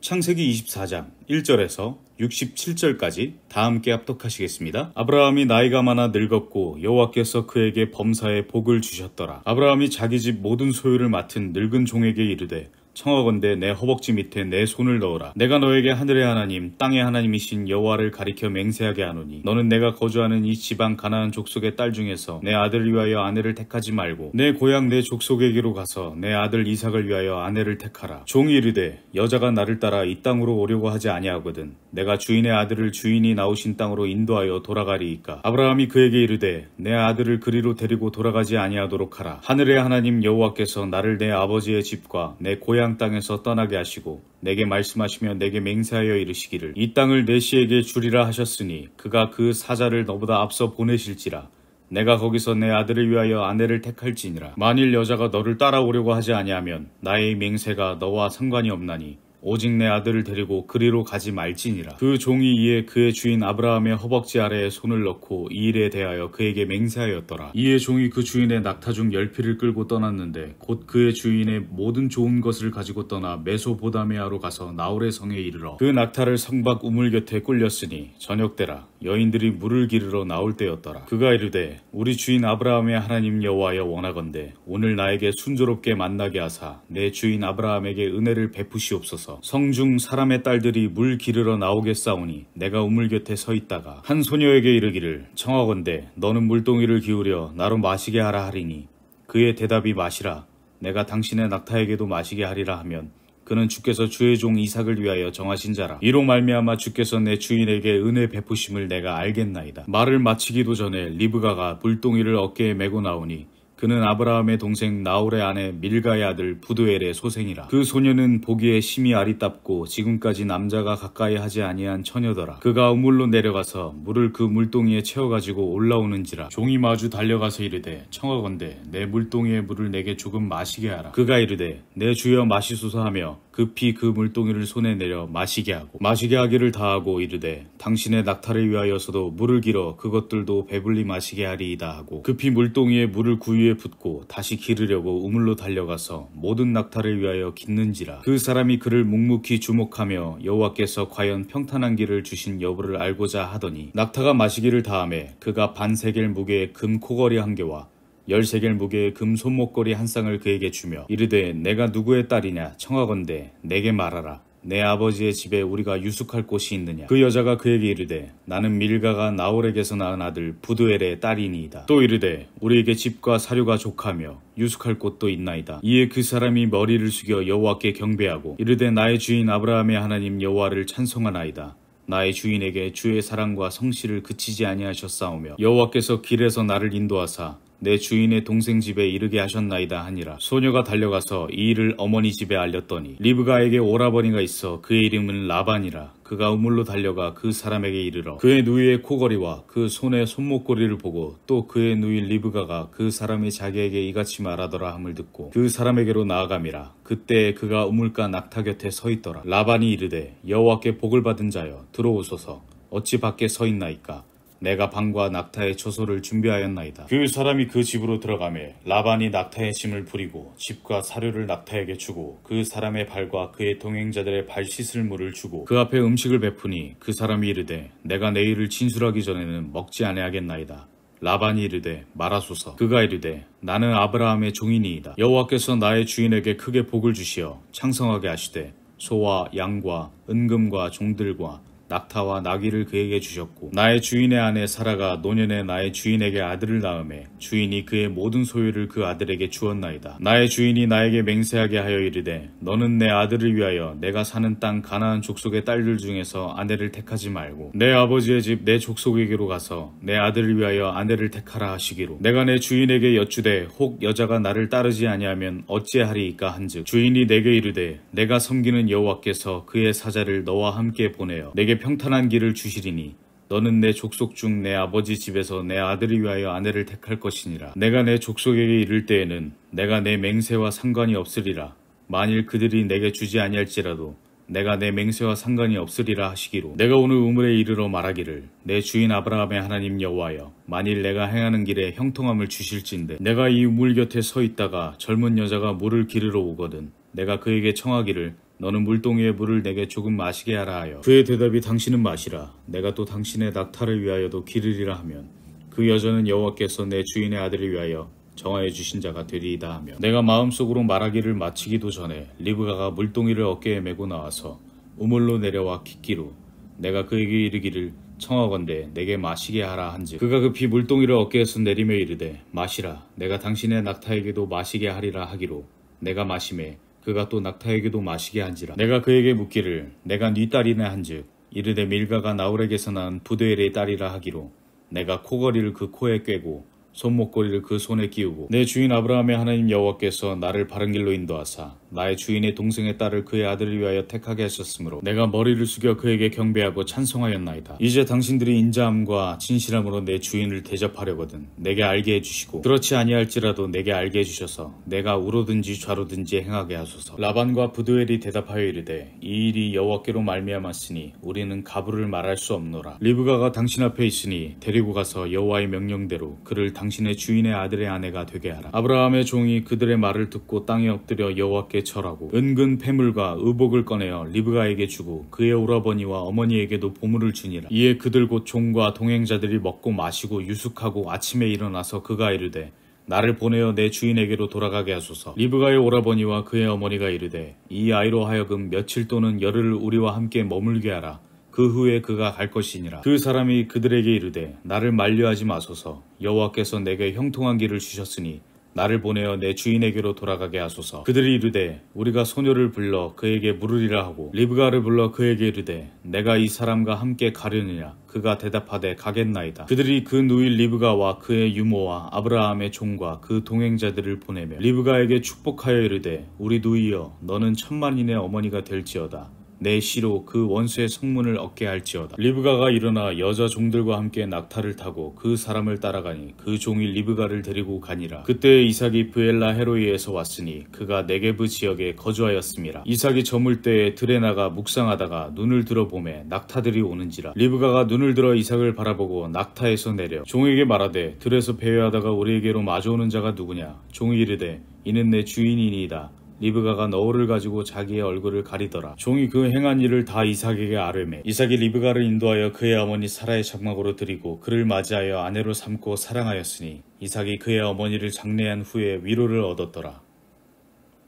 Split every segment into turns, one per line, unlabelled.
창세기 24장 1절에서 67절까지 다 함께 합독하시겠습니다. 아브라함이 나이가 많아 늙었고 여호와께서 그에게 범사에 복을 주셨더라. 아브라함이 자기 집 모든 소유를 맡은 늙은 종에게 이르되 청하건대 내 허벅지 밑에 내 손을 넣어라. 내가 너에게 하늘의 하나님, 땅의 하나님이신 여호와를 가리켜 맹세하게 하노니 너는 내가 거주하는 이 지방 가나안 족속의 딸 중에서 내 아들을 위하여 아내를 택하지 말고 내 고향 내 족속에게로 가서 내 아들 이삭을 위하여 아내를 택하라. 종이 이르되 여자가 나를 따라 이 땅으로 오려고 하지 아니하거든. 내가 주인의 아들을 주인이 나오신 땅으로 인도하여 돌아가리이까. 아브라함이 그에게 이르되 내 아들을 그리로 데리고 돌아가지 아니하도록 하라. 하늘의 하나님 여호와께서 나를 내 아버지의 집과 내 고향 땅에서 떠나게 하시고 내게 말씀하시며 내게 맹세하여 이르시기를 이 땅을 내 씨에게 주리라 하셨으니 그가 그 사자를 너보다 앞서 보내실지라 내가 거기서 내 아들을 위하여 아내를 택할지니라 만일 여자가 너를 따라오려고 하지 아니하면 나의 맹세가 너와 상관이 없나니 오직 내 아들을 데리고 그리로 가지 말지니라. 그 종이 이에 그의 주인 아브라함의 허벅지 아래에 손을 넣고 이 일에 대하여 그에게 맹세하였더라. 이에 종이 그 주인의 낙타 중 열피를 끌고 떠났는데 곧 그의 주인의 모든 좋은 것을 가지고 떠나 메소보다미아로 가서 나홀의 성에 이르러 그 낙타를 성박 우물 곁에 꿀렸으니 저녁때라 여인들이 물을 기르러 나올 때였더라. 그가 이르되 우리 주인 아브라함의 하나님 여호와여 원하건대 오늘 나에게 순조롭게 만나게 하사 내 주인 아브라함에게 은혜를 베푸시옵소서. 성중 사람의 딸들이 물 기르러 나오겠사오니 내가 우물 곁에 서 있다가 한 소녀에게 이르기를 청하건대 너는 물동이를 기울여 나로 마시게 하라 하리니 그의 대답이 마시라 내가 당신의 낙타에게도 마시게 하리라 하면 그는 주께서 주의 종 이삭을 위하여 정하신 자라. 이로 말미암아 주께서 내 주인에게 은혜 베푸심을 내가 알겠나이다. 말을 마치기도 전에 리브가가 불똥이를 어깨에 메고 나오니 그는 아브라함의 동생 나홀의 아내 밀가의 아들 부두엘의 소생이라. 그 소녀는 보기에 심히 아리답고 지금까지 남자가 가까이 하지 아니한 처녀더라. 그가 우물로 내려가서 물을 그 물동이에 채워가지고 올라오는지라. 종이 마주 달려가서 이르되 청하건대 내 물동이의 물을 내게 조금 마시게 하라. 그가 이르되 내 주여 마시소서 하며 급히 그 물동이를 손에 내려 마시게 하고 마시게 하기를 다하고 이르되 당신의 낙타를 위하여서도 물을 길어 그것들도 배불리 마시게 하리이다 하고 급히 물동이에 물을 구유에 붓고 다시 기르려고 우물로 달려가서 모든 낙타를 위하여 깃는지라. 그 사람이 그를 묵묵히 주목하며 여호와께서 과연 평탄한 길을 주신 여부를 알고자 하더니 낙타가 마시기를 다함에 그가 반세겔 무게의 금 코걸이 한 개와 열세겔 무게의 금 손목걸이 한 쌍을 그에게 주며 이르되 내가 누구의 딸이냐? 청하건대 내게 말하라. 내 아버지의 집에 우리가 유숙할 곳이 있느냐? 그 여자가 그에게 이르되 나는 밀가가 나홀에게서 낳은 아들 부두엘의 딸이니이다. 또 이르되 우리에게 집과 사료가 족하며 유숙할 곳도 있나이다. 이에 그 사람이 머리를 숙여 여호와께 경배하고 이르되 나의 주인 아브라함의 하나님 여호와를 찬송하나이다. 나의 주인에게 주의 사랑과 성실을 그치지 아니하셨사오며 여호와께서 길에서 나를 인도하사 내 주인의 동생 집에 이르게 하셨나이다 하니라. 소녀가 달려가서 이 일을 어머니 집에 알렸더니 리브가에게 오라버니가 있어 그의 이름은 라반이라. 그가 우물로 달려가 그 사람에게 이르러 그의 누이의 코걸이와 그 손의 손목걸이를 보고 또 그의 누이 리브가가 그 사람이 자기에게 이같이 말하더라 함을 듣고 그 사람에게로 나아감이라 그때 그가 우물가 낙타 곁에 서 있더라 라반이 이르되 여호와께 복을 받은 자여 들어오소서 어찌 밖에 서 있나이까 내가 방과 낙타의 초소를 준비하였나이다. 그 사람이 그 집으로 들어가매 라반이 낙타의 짐을 부리고 집과 사료를 낙타에게 주고 그 사람의 발과 그의 동행자들의 발 씻을 물을 주고 그 앞에 음식을 베푸니 그 사람이 이르되 내가 내 일을 진술하기 전에는 먹지 아니하겠나이다. 라반이 이르되 말하소서 그가 이르되 나는 아브라함의 종이니이다 여호와께서 나의 주인에게 크게 복을 주시어 창성하게 하시되 소와 양과 은금과 종들과 낙타와 나귀를 그에게 주셨고 나의 주인의 아내 사라가 노년에 나의 주인에게 아들을 낳음에 주인이 그의 모든 소유를 그 아들에게 주었나이다. 나의 주인이 나에게 맹세하게 하여 이르되 너는 내 아들을 위하여 내가 사는 땅 가나안 족속의 딸들 중에서 아내를 택하지 말고 내 아버지의 집 내 족속에게로 가서 내 아들을 위하여 아내를 택하라 하시기로 내가 내 주인에게 여쭈되 혹 여자가 나를 따르지 아니하면 어찌하리이까 한즉 주인이 내게 이르되 내가 섬기는 여호와께서 그의 사자를 너와 함께 보내어 내게 평탄한 길을 주시리니 너는 내 족속 중 내 아버지 집에서 내 아들을 위하여 아내를 택할 것이니라. 내가 내 족속에게 이를 때에는 내가 내 맹세와 상관이 없으리라. 만일 그들이 내게 주지 아니할지라도 내가 내 맹세와 상관이 없으리라 하시기로 내가 오늘 우물에 이르러 말하기를 내 주인 아브라함의 하나님 여호와여 만일 내가 행하는 길에 형통함을 주실진데 내가 이 우물 곁에 서 있다가 젊은 여자가 물을 기르러 오거든 내가 그에게 청하기를 너는 물동 이의 물을 내게 조금 마시게 하라 하여 그의 대답이 당신은 마시라. 내가 또 당신의 낙타를 위하여도 기르리라 하면 그 여자는 여호와께서 내 주인의 아들을 위하여 정하여 주신 자가 되리이다 하며 내가 마음속으로 말하기를 마치기도 전에 리브가가 물동이를 어깨에 메고 나와서 우물로 내려와 깃기로 내가 그에게 이르기를 청하건대 내게 마시게 하라 한즉 그가 급히 물동이를 어깨에서 내리며 이르되 마시라. 내가 당신의 낙타에게도 마시게 하리라 하기로 내가 마심에 그가 또 낙타에게도 마시게 한지라. 내가 그에게 묻기를 내가 네 딸이냐 한즉 이르되 밀가가 나홀에게서 난 부드엘의 딸이라 하기로 내가 코걸이를 그 코에 꿰고 손목걸이를 그 손에 끼우고 내 주인 아브라함의 하나님 여호와께서 나를 바른 길로 인도하사 나의 주인의 동생의 딸을 그의 아들을 위하여 택하게 하셨으므로 내가 머리를 숙여 그에게 경배하고 찬송하였나이다. 이제 당신들이 인자함과 진실함으로 내 주인을 대접하려거든 내게 알게 해주시고 그렇지 아니할지라도 내게 알게 해주셔서 내가 우로든지 좌로든지 행하게 하소서. 라반과 부두엘이 대답하여 이르되 이 일이 여호와께로 말미암았으니 우리는 가부를 말할 수 없노라. 리브가가 당신 앞에 있으니 데리고 가서 여호와의 명령대로 그를 당신의 주인의 아들의 아내가 되게 하라. 아브라함의 종이 그들의 말을 듣고 땅에 엎드려 여호와께 여호와께 절하고 은근 패물과 의복을 꺼내어 리브가에게 주고 그의 오라버니와 어머니에게도 보물을 주니라. 이에 그들 곧 종과 동행자들이 먹고 마시고 유숙하고 아침에 일어나서 그가 이르되 나를 보내어 내 주인에게로 돌아가게 하소서. 리브가의 오라버니와 그의 어머니가 이르되 이 아이로 하여금 며칠 또는 열흘 우리와 함께 머물게 하라. 그 후에 그가 갈 것이니라. 그 사람이 그들에게 이르되 나를 만류하지 마소서. 여호와께서 내게 형통한 길을 주셨으니 나를 보내어 내 주인에게로 돌아가게 하소서. 그들이 이르되 우리가 소녀를 불러 그에게 물으리라 하고 리브가를 불러 그에게 이르되 내가 이 사람과 함께 가려느냐 그가 대답하되 가겠나이다. 그들이 그 누이 리브가와 그의 유모와 아브라함의 종과 그 동행자들을 보내며 리브가에게 축복하여 이르되 우리 누이여 너는 천만인의 어머니가 될지어다. 네 씨로 그 원수의 성문을 얻게 할지어다. 리브가가 일어나 여자 종들과 함께 낙타를 타고 그 사람을 따라가니 그 종이 리브가를 데리고 가니라. 그때 이삭이 브엘라해로이에서 왔으니 그가 네게브 지역에 거주하였습니다. 이삭이 저물 때에 들에 나가 묵상하다가 눈을 들어보매 낙타들이 오는지라. 리브가가 눈을 들어 이삭을 바라보고 낙타에서 내려 종에게 말하되 들에서 배회하다가 우리에게로 마주오는 자가 누구냐. 종이 이르되 이는 내 주인이니이다. 리브가가 너울을 가지고 자기의 얼굴을 가리더라. 종이 그 행한 일을 다 이삭에게 아뢰매 이삭이 리브가를 인도하여 그의 어머니 사라의 장막으로 드리고 그를 맞이하여 아내로 삼고 사랑하였으니 이삭이 그의 어머니를 장례한 후에 위로를 얻었더라.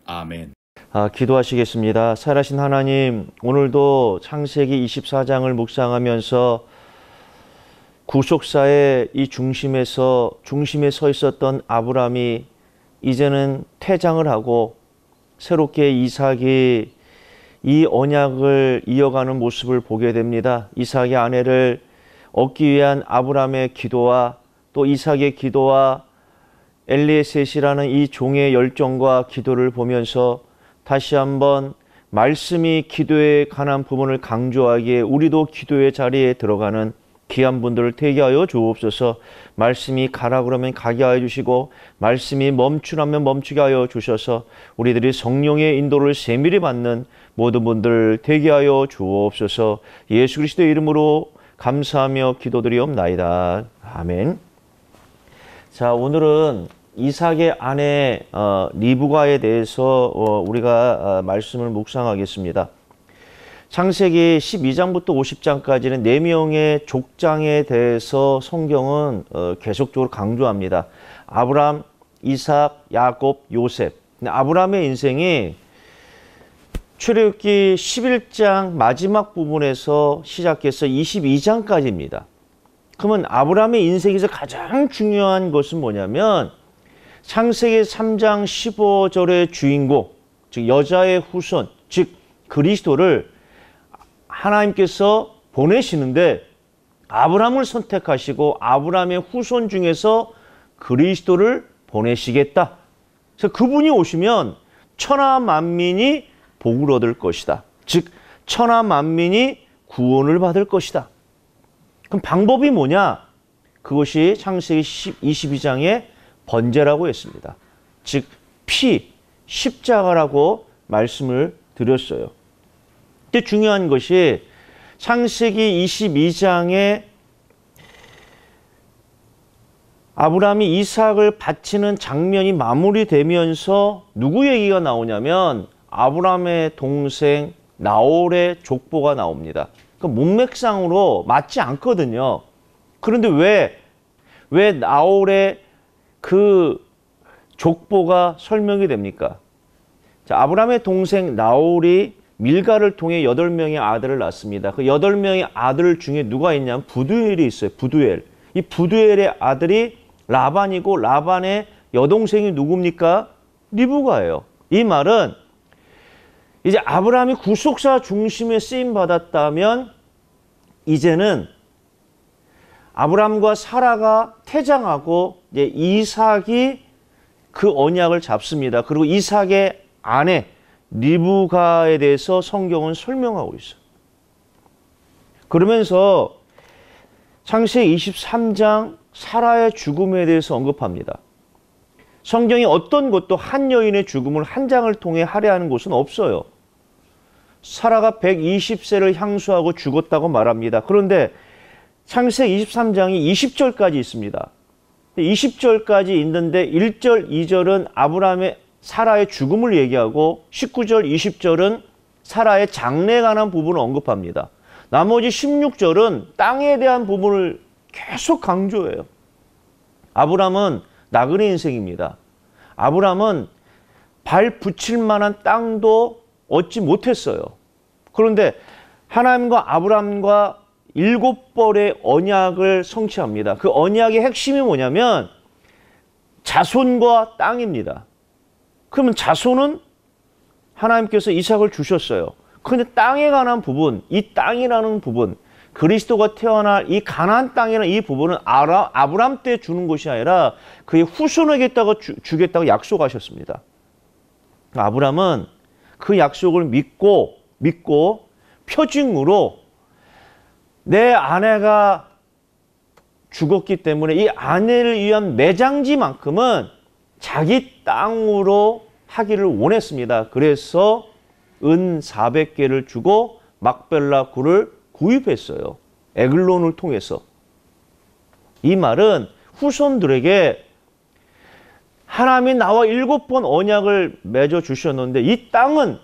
아멘.
아, 기도하시겠습니다. 살아신 하나님, 오늘도 창세기 24장을 묵상하면서 구속사의 이 중심에서 중심에 서 있었던 아브라함이 이제는 퇴장을 하고 새롭게 이삭이 이 언약을 이어가는 모습을 보게 됩니다. 이삭의 아내를 얻기 위한 아브라함의 기도와 또 이삭의 기도와 엘리에셋이라는 이 종의 열정과 기도를 보면서 다시 한번 말씀이 기도에 관한 부분을 강조하기에 우리도 기도의 자리에 들어가는 귀한 분들을 되게 하여 주옵소서 말씀이 가라 그러면 가게 하여 주시고 말씀이 멈추라면 멈추게 하여 주셔서 우리들이 성령의 인도를 세밀히 받는 모든 분들 되게 하여 주옵소서 예수 그리스도 이름으로 감사하며 기도드리옵나이다. 아멘. 자, 오늘은 이삭의 아내 어, 리브가에 대해서 어, 우리가 어, 말씀을 묵상하겠습니다. 창세기 12장부터 50장까지는 4명의 족장에 대해서 성경은 어, 계속적으로 강조합니다. 아브람, 이삭, 야곱, 요셉. 아브람의 인생이 출애굽기 11장 마지막 부분에서 시작해서 22장까지입니다. 그러면 아브람의 인생에서 가장 중요한 것은 뭐냐면 창세기 3장 15절의 주인공, 즉 여자의 후손, 즉 그리스도를 하나님께서 보내시는데 아브라함을 선택하시고 아브라함의 후손 중에서 그리스도를 보내시겠다. 그래서 그분이 오시면 천하 만민이 복을 얻을 것이다. 즉 천하 만민이 구원을 받을 것이다. 그럼 방법이 뭐냐? 그것이 창세기 22장의 번제라고 했습니다. 즉 피, 십자가라고 말씀을 드렸어요. 근데 중요한 것이 창세기 22장에 아브라함이 이삭을 바치는 장면이 마무리되면서 누구 얘기가 나오냐면 아브라함의 동생 나홀의 족보가 나옵니다. 그 문맥상으로 맞지 않거든요. 그런데 왜, 왜 나홀의 그 족보가 설명이 됩니까? 자, 아브라함의 동생 나홀이 밀가를 통해 여덟 명의 아들을 낳습니다. 그 여덟 명의 아들 중에 누가 있냐면 부두엘이 있어요. 부두엘. 이 부두엘의 아들이 라반이고 라반의 여동생이 누굽니까? 리브가예요. 이 말은 이제 아브라함이 구속사 중심에 쓰임 받았다면 이제는 아브라함과 사라가 태장하고 이제 이삭이 그 언약을 잡습니다. 그리고 이삭의 아내 리브가에 대해서 성경은 설명하고 있어요. 그러면서 창세기 23장 사라의 죽음에 대해서 언급합니다. 성경이 어떤 것도 한 여인의 죽음을 한 장을 통해 할애하는 곳은 없어요. 사라가 120세를 향수하고 죽었다고 말합니다. 그런데 창세기 23장이 20절까지 있습니다. 20절까지 있는데 1절, 2절은 아브라함의 사라의 죽음을 얘기하고 19절, 20절은 사라의 장래에 관한 부분을 언급합니다. 나머지 16절은 땅에 대한 부분을 계속 강조해요. 아브라함은 나그네 인생입니다. 아브라함은 발 붙일 만한 땅도 얻지 못했어요. 그런데 하나님과 아브라함과 일곱 벌의 언약을 성취합니다. 그 언약의 핵심이 뭐냐면 자손과 땅입니다. 그러면 자손은 하나님께서 이삭을 주셨어요. 그런데 땅에 관한 부분, 이 땅이라는 부분, 그리스도가 태어날 이 가나안 땅이라는 이 부분은 아라, 아브람 때 주는 것이 아니라 그의 후손에게다가 주겠다고 약속하셨습니다. 아브람은 그 약속을 믿고 믿고 표징으로 내 아내가 죽었기 때문에 이 아내를 위한 매장지만큼은 자기 땅으로 하기를 원했습니다. 그래서 은 400개를 주고 막벨라 굴을 구입했어요. 에글론을 통해서. 이 말은 후손들에게 하나님이 나와 일곱 번 언약을 맺어 주셨는데 이 땅은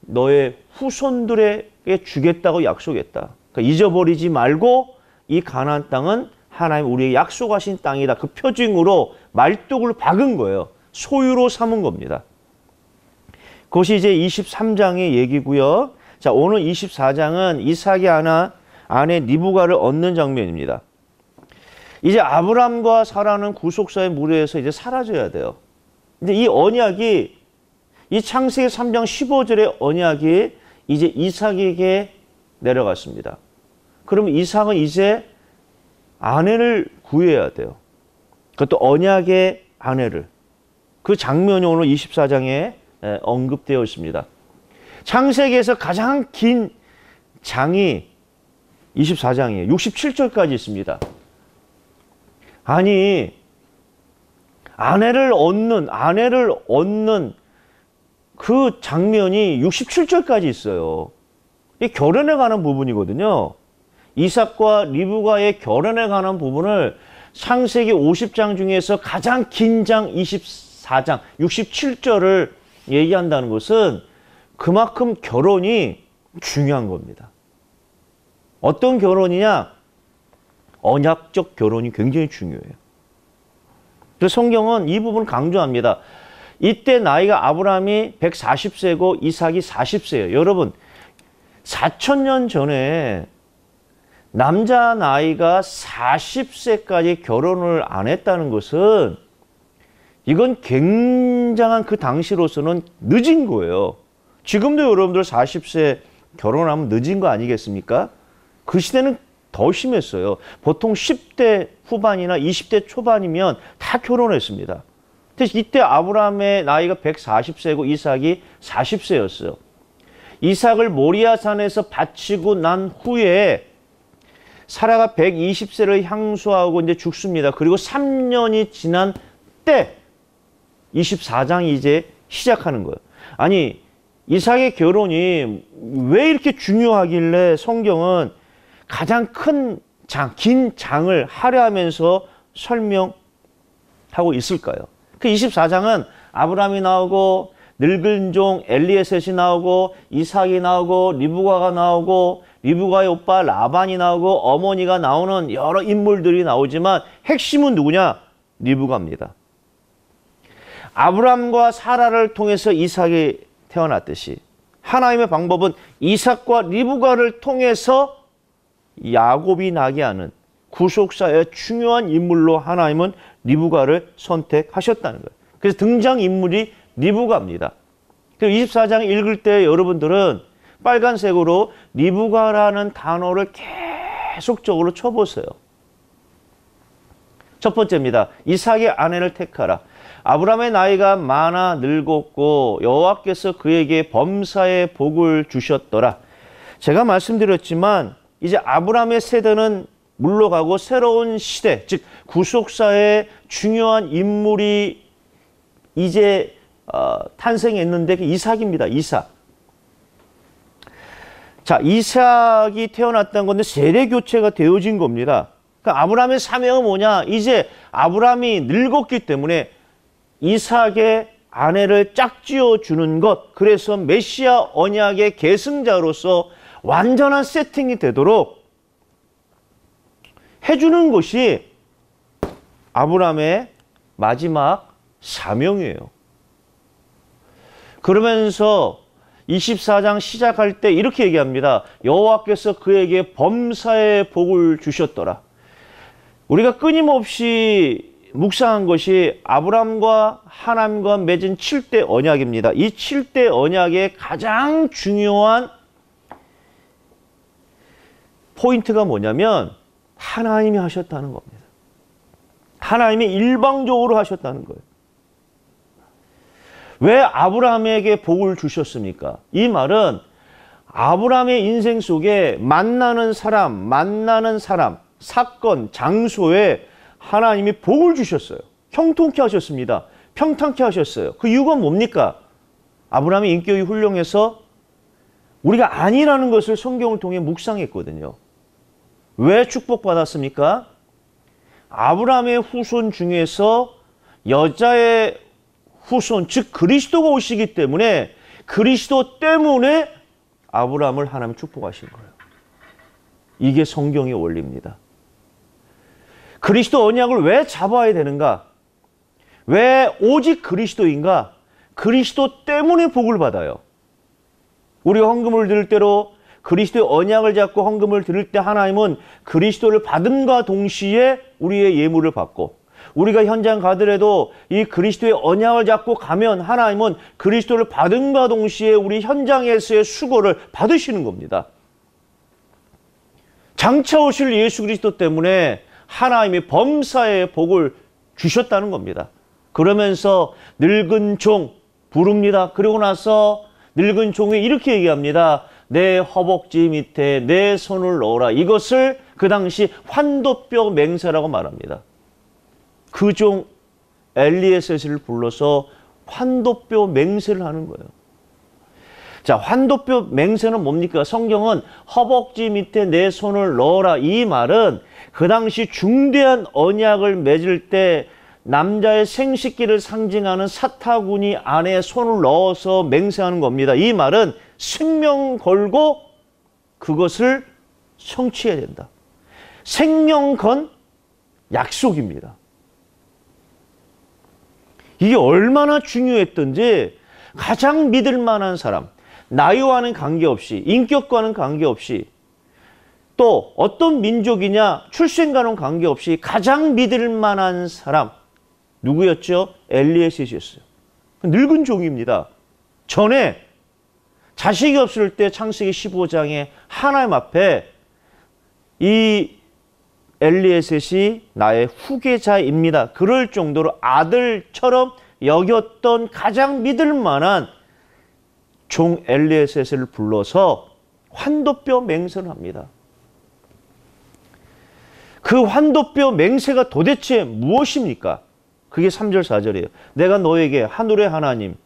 너의 후손들에게 주겠다고 약속했다. 그러니까 잊어버리지 말고 이 가나안 땅은 하나님 우리에게 약속하신 땅이다. 그 표징으로 말뚝을 박은 거예요. 소유로 삼은 겁니다. 그것이 이제 23장의 얘기고요. 자, 오늘 24장은 이삭이 하나 아내 니부가를 얻는 장면입니다. 이제 아브람과 사라는 구속사의 무리에서 이제 사라져야 돼요. 근데 이 언약이 이 창세기 3장 15절의 언약이 이제 이삭에게 내려갔습니다. 그러면 이삭은 이제 아내를 구해야 돼요. 그것도 언약의 아내를. 그 장면이 오늘 24장에 언급되어 있습니다. 창세기에서 가장 긴 장이 24장이에요. 67절까지 있습니다. 아니, 아내를 얻는, 아내를 얻는 그 장면이 67절까지 있어요. 이 결혼에 관한 부분이거든요. 이삭과 리브가의 결혼에 관한 부분을 창세기 50장 중에서 가장 긴 장 24장 67절을 얘기한다는 것은 그만큼 결혼이 중요한 겁니다. 어떤 결혼이냐? 언약적 결혼이 굉장히 중요해요. 그래서 성경은 이 부분 강조합니다. 이때 나이가 아브라함이 140세고 이삭이 40세예요. 여러분 4천년 전에 남자 나이가 40세까지 결혼을 안 했다는 것은 이건 굉장한 그 당시로서는 늦은 거예요. 지금도 여러분들 40세 결혼하면 늦은 거 아니겠습니까? 그 시대는 더 심했어요. 보통 10대 후반이나 20대 초반이면 다 결혼했습니다. 이때 아브라함의 나이가 140세고 이삭이 40세였어요. 이삭을 모리아산에서 바치고 난 후에 사라가 120세를 향수하고 이제 죽습니다. 그리고 3년이 지난 때 24장이 이제 시작하는 거예요. 아니 이삭의 결혼이 왜 이렇게 중요하길래 성경은 가장 큰 장, 긴 장을 할애하면서 설명하고 있을까요? 그 24장은 아브라함이 나오고 늙은 종 엘리에셋이 나오고 이삭이 나오고 리브가가 나오고 리브가의 오빠 라반이 나오고 어머니가 나오는 여러 인물들이 나오지만 핵심은 누구냐? 리브가입니다. 아브람과 사라를 통해서 이삭이 태어났듯이 하나님의 방법은 이삭과 리브가를 통해서 야곱이 나게 하는 구속사의 중요한 인물로 하나님은 리브가를 선택하셨다는 거예요. 그래서 등장 인물이 리브가입니다. 24장 읽을 때 여러분들은 빨간색으로 리브가라는 단어를 계속적으로 쳐보세요. 첫 번째입니다. 이삭의 아내를 택하라. 아브라함의 나이가 많아 늙었고 여호와께서 그에게 범사의 복을 주셨더라. 제가 말씀드렸지만 이제 아브라함의 세대는 물러가고 새로운 시대, 즉 구속사의 중요한 인물이 이제 어, 탄생했는데 그 이삭입니다. 이삭. 자, 이삭이 태어났다는 건데 세대 교체가 되어진 겁니다. 그러니까 아브라함의 사명은 뭐냐? 이제 아브라함이 늙었기 때문에 이삭의 아내를 짝지어 주는 것. 그래서 메시아 언약의 계승자로서 완전한 세팅이 되도록 해주는 것이 아브라함의 마지막 사명이에요. 그러면서 24장 시작할 때 이렇게 얘기합니다. 여호와께서 그에게 범사의 복을 주셨더라. 우리가 끊임없이 묵상한 것이 아브람과 하나님과 맺은 7대 언약입니다. 이 7대 언약의 가장 중요한 포인트가 뭐냐면 하나님이 하셨다는 겁니다. 하나님이 일방적으로 하셨다는 거예요. 왜 아브라함에게 복을 주셨습니까? 이 말은 아브라함의 인생 속에 만나는 사람, 만나는 사람, 사건, 장소에 하나님이 복을 주셨어요. 형통케 하셨습니다. 평탄케 하셨어요. 그 이유가 뭡니까? 아브라함의 인격이 훌륭해서 우리가 아니라는 것을 성경을 통해 묵상했거든요. 왜 축복받았습니까? 아브라함의 후손 중에서 여자의 후손, 즉 그리스도가 오시기 때문에 그리스도 때문에 아브라함을 하나님 축복하신 거예요. 이게 성경의 원리입니다. 그리스도 언약을 왜 잡아야 되는가? 왜 오직 그리스도인가? 그리스도 때문에 복을 받아요. 우리가 헌금을 드릴 때로 그리스도의 언약을 잡고 헌금을 드릴 때 하나님은 그리스도를 받음과 동시에 우리의 예물을 받고 우리가 현장 가더라도 이 그리스도의 언약을 잡고 가면 하나님은 그리스도를 받음과 동시에 우리 현장에서의 수고를 받으시는 겁니다. 장차 오실 예수 그리스도 때문에 하나님이 범사의 복을 주셨다는 겁니다. 그러면서 늙은 종 부릅니다. 그리고 나서 늙은 종이 이렇게 얘기합니다. 내 허벅지 밑에 내 손을 넣어라. 이것을 그 당시 환도뼈 맹세라고 말합니다. 그 종 엘리에셋을 불러서 환도뼈 맹세를 하는 거예요. 자, 환도뼈 맹세는 뭡니까? 성경은 허벅지 밑에 내 손을 넣어라. 이 말은 그 당시 중대한 언약을 맺을 때 남자의 생식기를 상징하는 사타구니 안에 손을 넣어서 맹세하는 겁니다. 이 말은 생명 걸고 그것을 성취해야 된다. 생명 건 약속입니다. 이게 얼마나 중요했던지 가장 믿을 만한 사람, 나이와는 관계없이, 인격과는 관계없이, 또 어떤 민족이냐, 출생과는 관계없이 가장 믿을 만한 사람, 누구였죠? 엘리에셋이었어요. 늙은 종입니다. 전에 자식이 없을 때 창세기 15장에 하나님 앞에 이 엘리에셋이 나의 후계자입니다. 그럴 정도로 아들처럼 여겼던 가장 믿을 만한 종 엘리에셋을 불러서 환도뼈 맹세를 합니다. 그 환도뼈 맹세가 도대체 무엇입니까? 그게 3절 4절이에요. 내가 너에게 하늘의 하나님,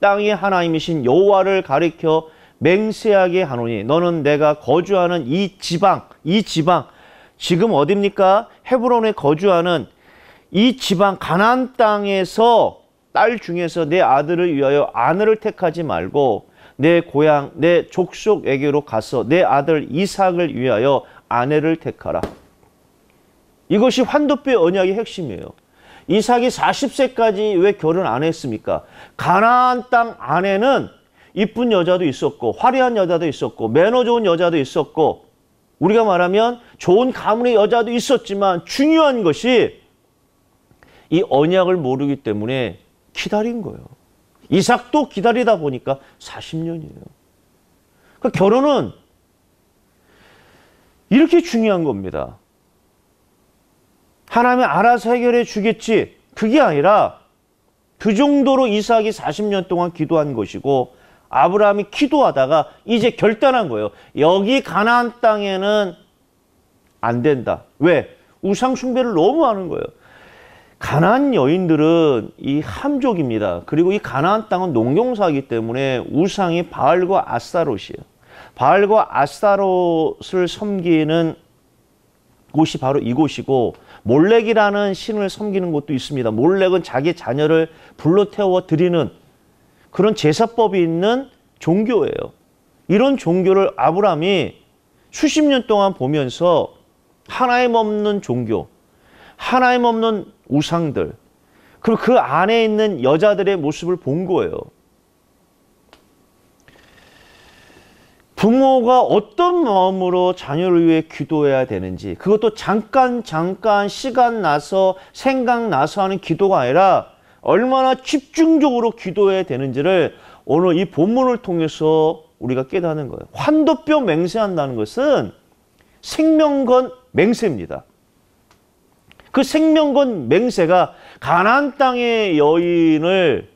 땅의 하나님이신 여호와를 가리켜 맹세하게 하노니 너는 내가 거주하는 이 지방, 이 지방 지금 어딥니까? 헤브론에 거주하는 이 지방 가나안 땅에서 딸 중에서 내 아들을 위하여 아내를 택하지 말고 내 고향, 내 족속에게로 가서 내 아들 이삭을 위하여 아내를 택하라. 이것이 환도뼈 언약의 핵심이에요. 이삭이 40세까지 왜 결혼 안 했습니까? 가나안 땅 안에는 이쁜 여자도 있었고 화려한 여자도 있었고 매너 좋은 여자도 있었고 우리가 말하면 좋은 가문의 여자도 있었지만 중요한 것이 이 언약을 모르기 때문에 기다린 거예요. 이삭도 기다리다 보니까 40년이에요. 그러니까 결혼은 이렇게 중요한 겁니다. 하나님이 알아서 해결해 주겠지. 그게 아니라 그 정도로 이삭이 40년 동안 기도한 것이고 아브라함이 기도하다가 이제 결단한 거예요. 여기 가나안 땅에는 안 된다. 왜? 우상 숭배를 너무 하는 거예요. 가나안 여인들은 이 함족입니다. 그리고 이 가나안 땅은 농경사이기 때문에 우상이 바알과 아스타롯이에요. 바알과 아스타롯을 섬기는 곳이 바로 이곳이고 몰렉이라는 신을 섬기는 곳도 있습니다. 몰렉은 자기 자녀를 불러 태워 드리는 그런 제사법이 있는 종교예요. 이런 종교를 아브라함이 수십 년 동안 보면서 하나님 없는 종교, 하나님 없는 우상들, 그리고 그 안에 있는 여자들의 모습을 본 거예요. 부모가 어떤 마음으로 자녀를 위해 기도해야 되는지, 그것도 잠깐, 잠깐 시간 나서, 생각나서 하는 기도가 아니라 얼마나 집중적으로 기도해야 되는지를 오늘 이 본문을 통해서 우리가 깨닫는 거예요. 환도뼈 맹세한다는 것은 생명건 맹세입니다. 그 생명건 맹세가 가나안 땅의 여인을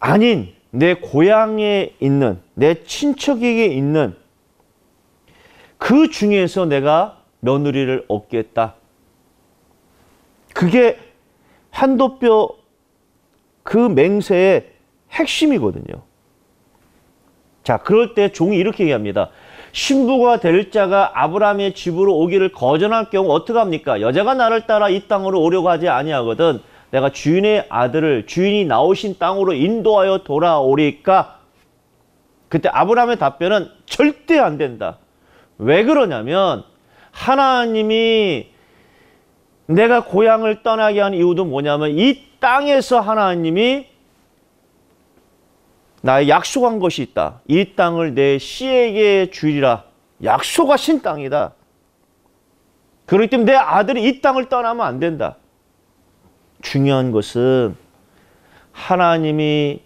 아닌 내 고향에 있는 내 친척에게 있는 그 중에서 내가 며느리를 얻겠다. 그게 한도뼈 그 맹세의 핵심이거든요. 자, 그럴 때 종이 이렇게 얘기합니다. 신부가 될 자가 아브라함의 집으로 오기를 거절할 경우 어떻게 합니까? 여자가 나를 따라 이 땅으로 오려고 하지 아니하거든. 내가 주인의 아들을 주인이 나오신 땅으로 인도하여 돌아오리까? 그때 아브라함의 답변은 절대 안 된다. 왜 그러냐면 하나님이 내가 고향을 떠나게 한 이유도 뭐냐면 이 땅에서 하나님이 나의 약속한 것이 있다. 이 땅을 내 씨에게 주리라. 약속하신 땅이다. 그렇기 때문에 내 아들이 이 땅을 떠나면 안 된다. 중요한 것은 하나님이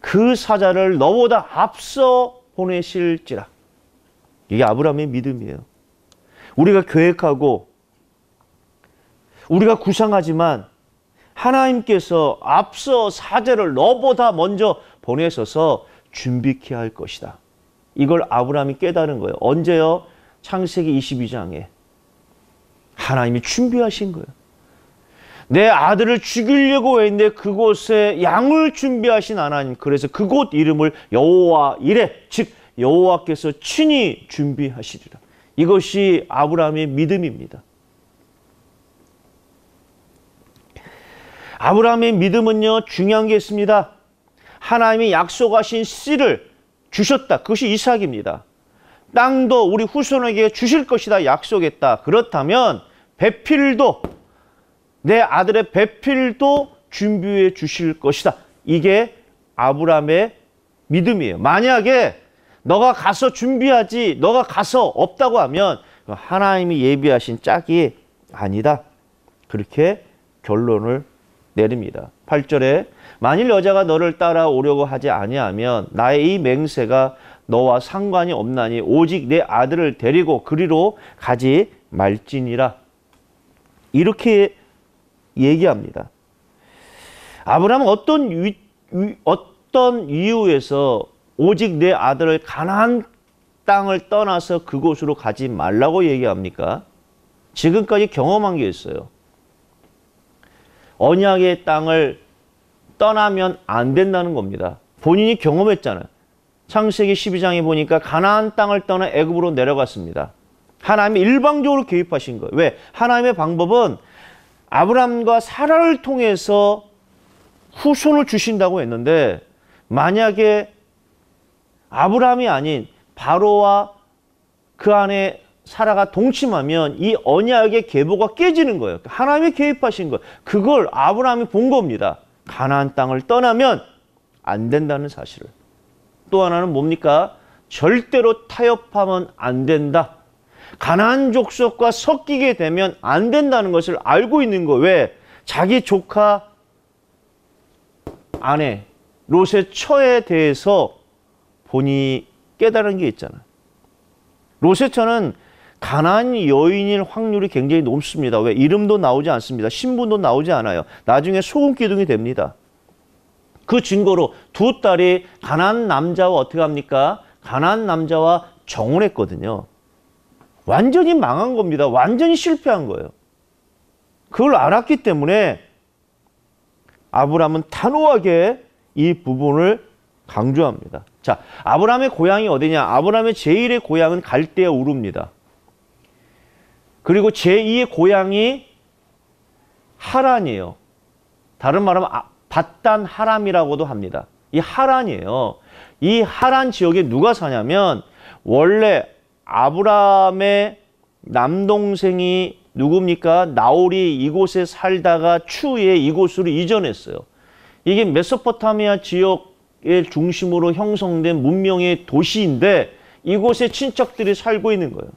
그 사자를 너보다 앞서 보내실지라. 이게 아브라함의 믿음이에요. 우리가 계획하고 우리가 구상하지만 하나님께서 앞서 사자를 너보다 먼저 보내셔서 준비케 할 것이다. 이걸 아브라함이 깨달은 거예요. 언제요? 창세기 22장에. 하나님이 준비하신 거예요. 내 아들을 죽이려고 했는데 그곳에 양을 준비하신 하나님. 그래서 그곳 이름을 여호와 이래 즉 여호와께서 친히 준비하시리라. 이것이 아브라함의 믿음입니다. 아브라함의 믿음은요 중요한 게 있습니다. 하나님이 약속하신 씨를 주셨다. 그것이 이삭입니다. 땅도 우리 후손에게 주실 것이다 약속했다. 그렇다면 배필도 내 아들의 배필도 준비해 주실 것이다. 이게 아브라함의 믿음이에요. 만약에 너가 가서 준비하지 너가 가서 없다고 하면 하나님이 예비하신 짝이 아니다. 그렇게 결론을 내립니다. 8절에 만일 여자가 너를 따라오려고 하지 아니하면 나의 이 맹세가 너와 상관이 없나니 오직 내 아들을 데리고 그리로 가지 말지니라. 이렇게 얘기합니다. 아브라함은 어떤 위, 위, 어떤 이유에서 오직 내 아들을 가나안 땅을 떠나서 그곳으로 가지 말라고 얘기합니까? 지금까지 경험한 게 있어요. 언약의 땅을 떠나면 안 된다는 겁니다. 본인이 경험했잖아요. 창세기 12장에 보니까 가나안 땅을 떠나 애굽으로 내려갔습니다. 하나님이 일방적으로 개입하신 거예요. 왜? 하나님의 방법은 아브람과 사라를 통해서 후손을 주신다고 했는데 만약에 아브라함이 아닌 바로와 그 안에 사라가 동침하면 이 언약의 계보가 깨지는 거예요. 하나님이 개입하신 거예요. 그걸 아브라함이 본 겁니다. 가나안 땅을 떠나면 안 된다는 사실을. 또 하나는 뭡니까? 절대로 타협하면 안 된다. 가나안 족속과 섞이게 되면 안 된다는 것을 알고 있는 거. 왜? 자기 조카 아내 롯의 처에 대해서 본인이 깨달은 게 있잖아요. 롯의 처는 가난 여인일 확률이 굉장히 높습니다. 왜? 이름도 나오지 않습니다. 신분도 나오지 않아요. 나중에 소금 기둥이 됩니다. 그 증거로 두 딸이 가난 남자와 어떻게 합니까? 가난 남자와 정혼했거든요. 완전히 망한 겁니다. 완전히 실패한 거예요. 그걸 알았기 때문에 아브라함은 단호하게 이 부분을 강조합니다. 자, 아브라함의 고향이 어디냐? 아브라함의 제1의 고향은 갈대아 우르입니다. 그리고 제2의 고향이 하란이에요. 다른 말하면 아, 바단 하람이라고도 합니다. 이 하란이에요. 이 하란 지역에 누가 사냐면 원래 아브라함의 남동생이 누굽니까? 나홀이 이곳에 살다가 추후에 이곳으로 이전했어요. 이게 메소포타미아 지역의 중심으로 형성된 문명의 도시인데 이곳에 친척들이 살고 있는 거예요.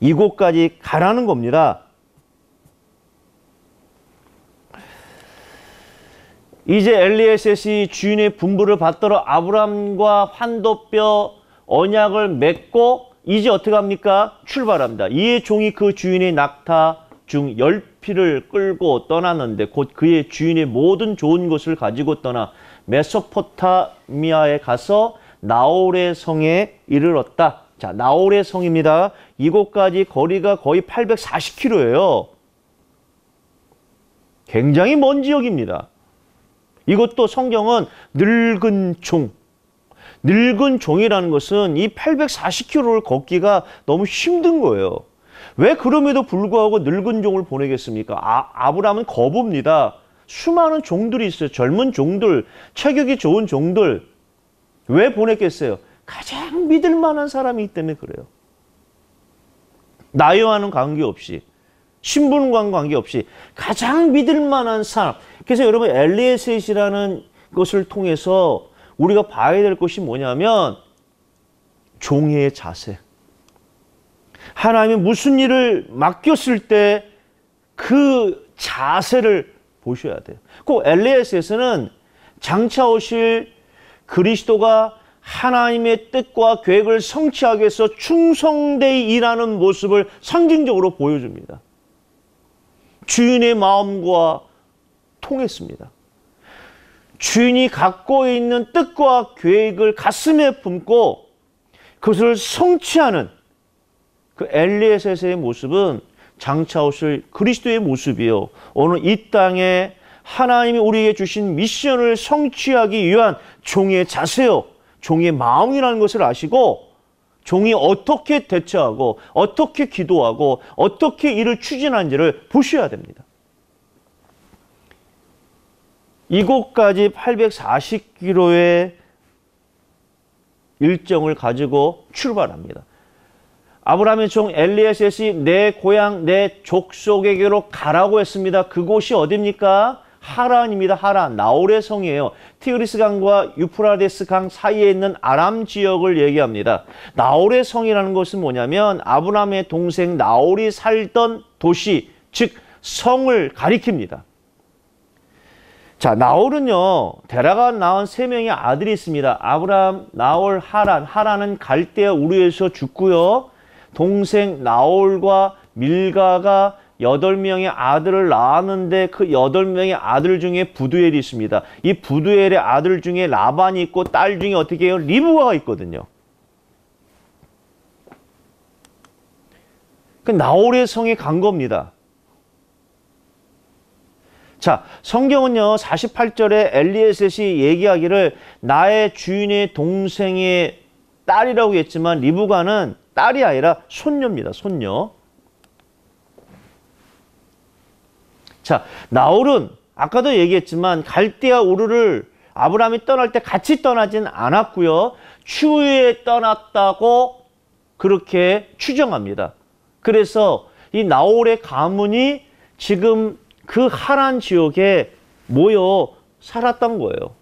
이곳까지 가라는 겁니다. 이제 엘리에셋이 주인의 분부를 받도록 아브람과 환도뼈 언약을 맺고 이제 어떻게 합니까? 출발합니다. 이의 종이 그 주인의 낙타 중 열피를 끌고 떠났는데 곧 그의 주인의 모든 좋은 것을 가지고 떠나 메소포타미아에 가서 나홀의 성에 이르렀다. 자, 나홀의 성입니다. 이곳까지 거리가 거의 840km예요. 굉장히 먼 지역입니다. 이것도 성경은 늙은 종, 늙은 종이라는 것은 이 840km를 걷기가 너무 힘든 거예요. 왜 그럼에도 불구하고 늙은 종을 보내겠습니까? 아, 아브라함은 거부입니다. 수많은 종들이 있어요. 젊은 종들, 체격이 좋은 종들. 왜 보냈겠어요? 가장 믿을 만한 사람이기 때문에 그래요. 나이와는 관계없이 신분과 관계없이 가장 믿을 만한 사람. 그래서 여러분 엘리에셋이라는 것을 통해서 우리가 봐야 될 것이 뭐냐면 종의 자세. 하나님이 무슨 일을 맡겼을 때 그 자세를 보셔야 돼요. 꼭 엘리에스에서는 장차 오실 그리스도가 하나님의 뜻과 계획을 성취하기 위해서 충성되이 일하는 모습을 상징적으로 보여줍니다. 주인의 마음과 통했습니다. 주인이 갖고 있는 뜻과 계획을 가슴에 품고 그것을 성취하는 그 엘리에셋의 모습은 장차 오실 그리스도의 모습이요. 오늘 이 땅에 하나님이 우리에게 주신 미션을 성취하기 위한 종의 자세요. 종의 마음이라는 것을 아시고 종이 어떻게 대처하고 어떻게 기도하고 어떻게 일을 추진하는지를 보셔야 됩니다. 이곳까지 840km의 일정을 가지고 출발합니다. 아브라함의 종 엘리에셋이 내 고향 내 족속에게로 가라고 했습니다. 그곳이 어디입니까? 하란입니다. 하란. 나홀의 성이에요. 티그리스 강과 유프라데스 강 사이에 있는 아람 지역을 얘기합니다. 나홀의 성이라는 것은 뭐냐면 아브라함의 동생 나홀이 살던 도시, 즉 성을 가리킵니다. 자, 나홀은요, 데라가 낳은 세 명의 아들이 있습니다. 아브라함, 나홀, 하란. 하란은 갈대아 우르에서 죽고요. 동생 나홀과 밀가가 여덟 명의 아들을 낳았는데 그 여덟 명의 아들 중에 부두엘이 있습니다. 이 부두엘의 아들 중에 라반이 있고 딸 중에 어떻게 해요? 리브가가 있거든요. 그 나홀의 성에 간 겁니다. 자, 성경은요, 48절에 엘리에셋이 얘기하기를 나의 주인의 동생의 딸이라고 했지만 리브가는 딸이 아니라 손녀입니다. 손녀. 자, 나홀은 아까도 얘기했지만 갈대아 우르를 아브라함이 떠날 때 같이 떠나진 않았고요. 추후에 떠났다고 그렇게 추정합니다. 그래서 이 나홀의 가문이 지금 그 하란 지역에 모여 살았던 거예요.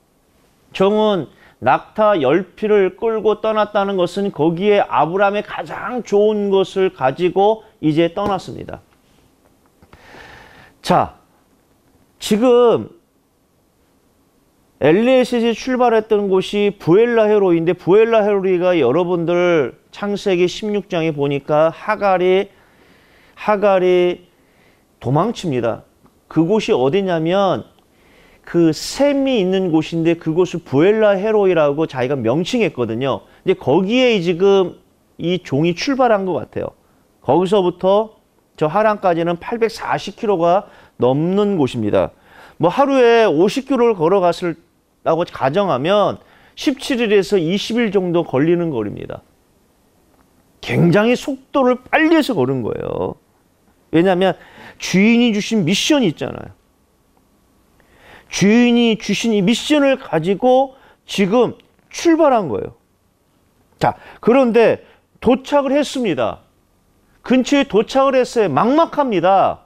정은 낙타 열피를 끌고 떠났다는 것은 거기에 아브라함의 가장 좋은 것을 가지고 이제 떠났습니다. 자, 지금 엘리에셋이 출발했던 곳이 부엘라헤로인데 부엘라헤로이가 여러분들 창세기 16장에 보니까 하갈이 하갈이 도망칩니다. 그곳이 어디냐면 그 샘이 있는 곳인데 그곳을 부엘라헤로이라고 자기가 명칭했거든요. 이제 거기에 지금 이 종이 출발한 것 같아요. 거기서부터 저 하란까지는 840km가 넘는 곳입니다. 뭐 하루에 50km를 걸어갔을 라고 가정하면 17일에서 20일 정도 걸리는 거리입니다. 굉장히 속도를 빨리 해서 걸은 거예요. 왜냐하면 주인이 주신 미션이 있잖아요. 주인이 주신 이 미션을 가지고 지금 출발한 거예요. 자, 그런데 도착을 했습니다. 근처에 도착을 했어요. 막막합니다.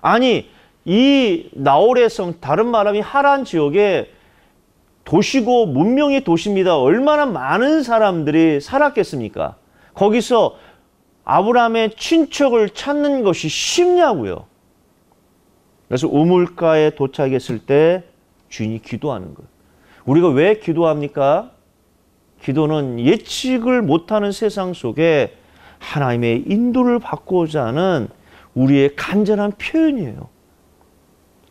아니, 이 나홀의 성 다른 말하면 하란 지역에 도시고 문명의 도시입니다. 얼마나 많은 사람들이 살았겠습니까? 거기서 아브라함의 친척을 찾는 것이 쉽냐고요. 그래서 우물가에 도착했을 때 주인이 기도하는 거예요. 우리가 왜 기도합니까? 기도는 예측을 못하는 세상 속에 하나님의 인도를 받고자 하는 우리의 간절한 표현이에요.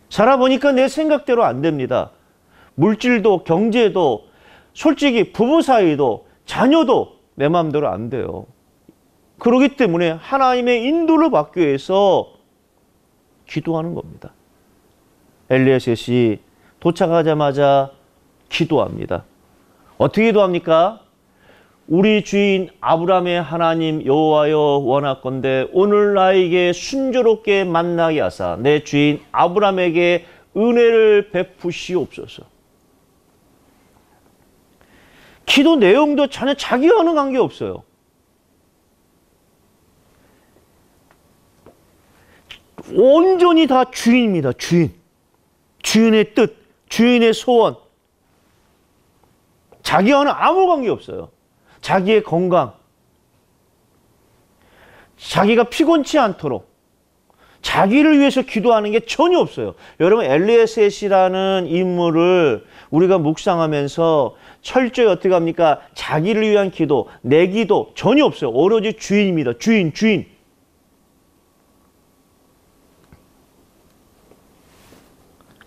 살아보니까 내 생각대로 안 됩니다. 물질도 경제도 솔직히 부부 사이도 자녀도 내 마음대로 안 돼요. 그러기 때문에 하나님의 인도를 받기 위해서 기도하는 겁니다. 엘리에셋이 도착하자마자 기도합니다. 어떻게 기도합니까? 우리 주인 아브라함의 하나님 여호와여 원하건대 오늘 나에게 순조롭게 만나게 하사 내 주인 아브라함에게 은혜를 베푸시옵소서. 기도 내용도 전혀 자기와는 관계 없어요. 온전히 다 주인입니다. 주인. 주인의 뜻, 주인의 소원. 자기와는 아무 관계 없어요. 자기의 건강, 자기가 피곤치 않도록 자기를 위해서 기도하는 게 전혀 없어요. 여러분 엘리에셋이라는 인물을 우리가 묵상하면서 철저히 어떻게 합니까? 자기를 위한 기도, 내 기도 전혀 없어요. 오로지 주인입니다. 주인, 주인.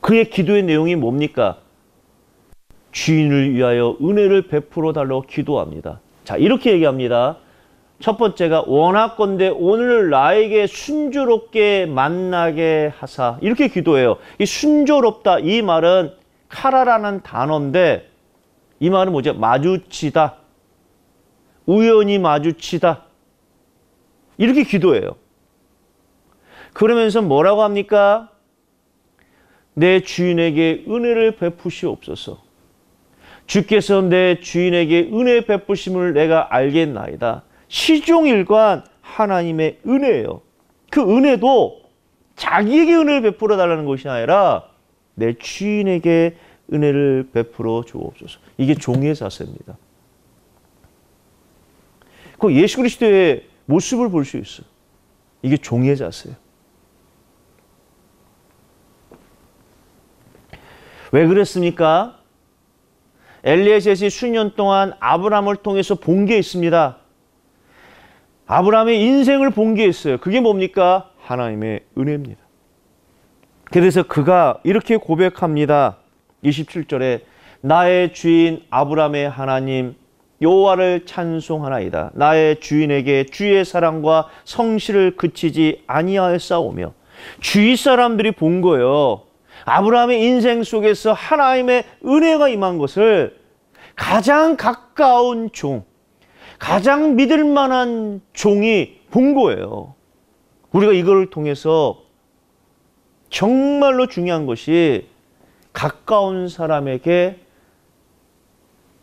그의 기도의 내용이 뭡니까? 주인을 위하여 은혜를 베풀어 달라고 기도합니다. 자, 이렇게 얘기합니다. 첫 번째가 원하건대 오늘 나에게 순조롭게 만나게 하사. 이렇게 기도해요. 이 순조롭다. 이 말은 카라라는 단어인데 이 말은 뭐죠? 마주치다. 우연히 마주치다. 이렇게 기도해요. 그러면서 뭐라고 합니까? 내 주인에게 은혜를 베푸시옵소서. 주께서 내 주인에게 은혜 베푸심을 내가 알겠나이다. 시종일관 하나님의 은혜예요. 그 은혜도 자기에게 은혜를 베풀어 달라는 것이 아니라 내 주인에게 은혜를 베풀어 주옵소서. 이게 종의 자세입니다. 그 예수 그리스도의 모습을 볼 수 있어요. 이게 종의 자세예요. 왜 그랬습니까? 엘리에셋이 수년 동안 아브라함을 통해서 본 게 있습니다. 아브라함의 인생을 본 게 있어요. 그게 뭡니까? 하나님의 은혜입니다. 그래서 그가 이렇게 고백합니다. 27절에 나의 주인 아브라함의 하나님 여호와를 찬송하나이다. 나의 주인에게 주의 사랑과 성실을 그치지 아니하였사오며 주위 사람들이 본 거예요. 아브라함의 인생 속에서 하나님의 은혜가 임한 것을 가장 가까운 종, 가장 믿을 만한 종이 본 거예요. 우리가 이걸 통해서 정말로 중요한 것이 가까운 사람에게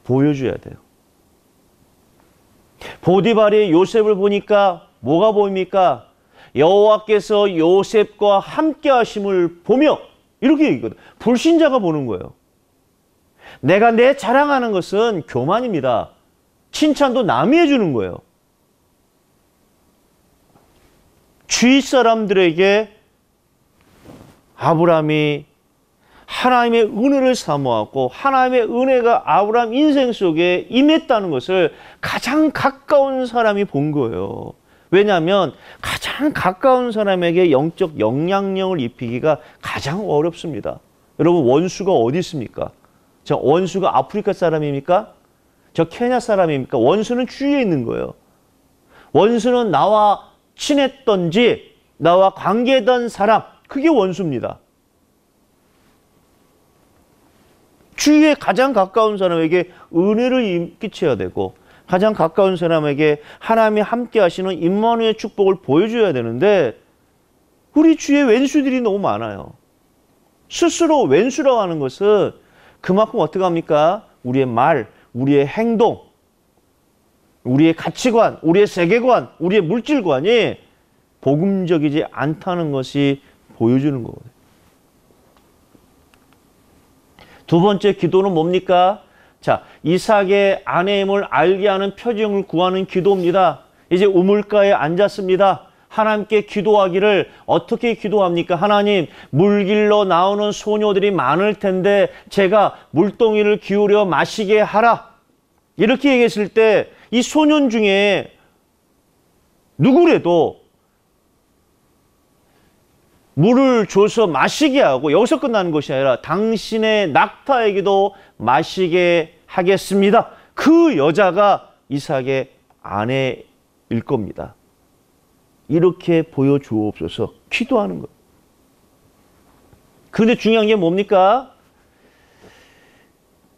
보여줘야 돼요. 보디발이 요셉을 보니까 뭐가 보입니까? 여호와께서 요셉과 함께 하심을 보며 이렇게 얘기거든. 불신자가 보는 거예요. 내가 내 자랑하는 것은 교만입니다. 칭찬도 남이 해주는 거예요. 주위 사람들에게 아브라함이 하나님의 은혜를 사모하고 하나님의 은혜가 아브라함 인생 속에 임했다는 것을 가장 가까운 사람이 본 거예요. 왜냐하면 가장 가까운 사람에게 영적 영향력을 입히기가 가장 어렵습니다. 여러분 원수가 어디 있습니까? 저 원수가 아프리카 사람입니까? 저 케냐 사람입니까? 원수는 주위에 있는 거예요. 원수는 나와 친했던지 나와 관계던 사람 그게 원수입니다. 주위에 가장 가까운 사람에게 은혜를 끼쳐야 되고 가장 가까운 사람에게 하나님이 함께 하시는 임마누의 축복을 보여줘야 되는데 우리 주위에 왼수들이 너무 많아요. 스스로 왼수라고 하는 것은 그만큼 어떻게 합니까? 우리의 말, 우리의 행동, 우리의 가치관, 우리의 세계관, 우리의 물질관이 복음적이지 않다는 것이 보여주는 거거든요. 두 번째 기도는 뭡니까? 자, 이삭의 아내임을 알게 하는 표정을 구하는 기도입니다. 이제 우물가에 앉았습니다. 하나님께 기도하기를 어떻게 기도합니까? 하나님, 물길로 나오는 소녀들이 많을 텐데 제가 물동이를 기울여 마시게 하라. 이렇게 얘기했을 때 이 소년 중에 누구래도 물을 줘서 마시게 하고 여기서 끝나는 것이 아니라 당신의 낙타에게도 마시게 하겠습니다. 그 여자가 이삭의 아내일 겁니다. 이렇게 보여주옵소서 기도하는 것. 근데 중요한 게 뭡니까?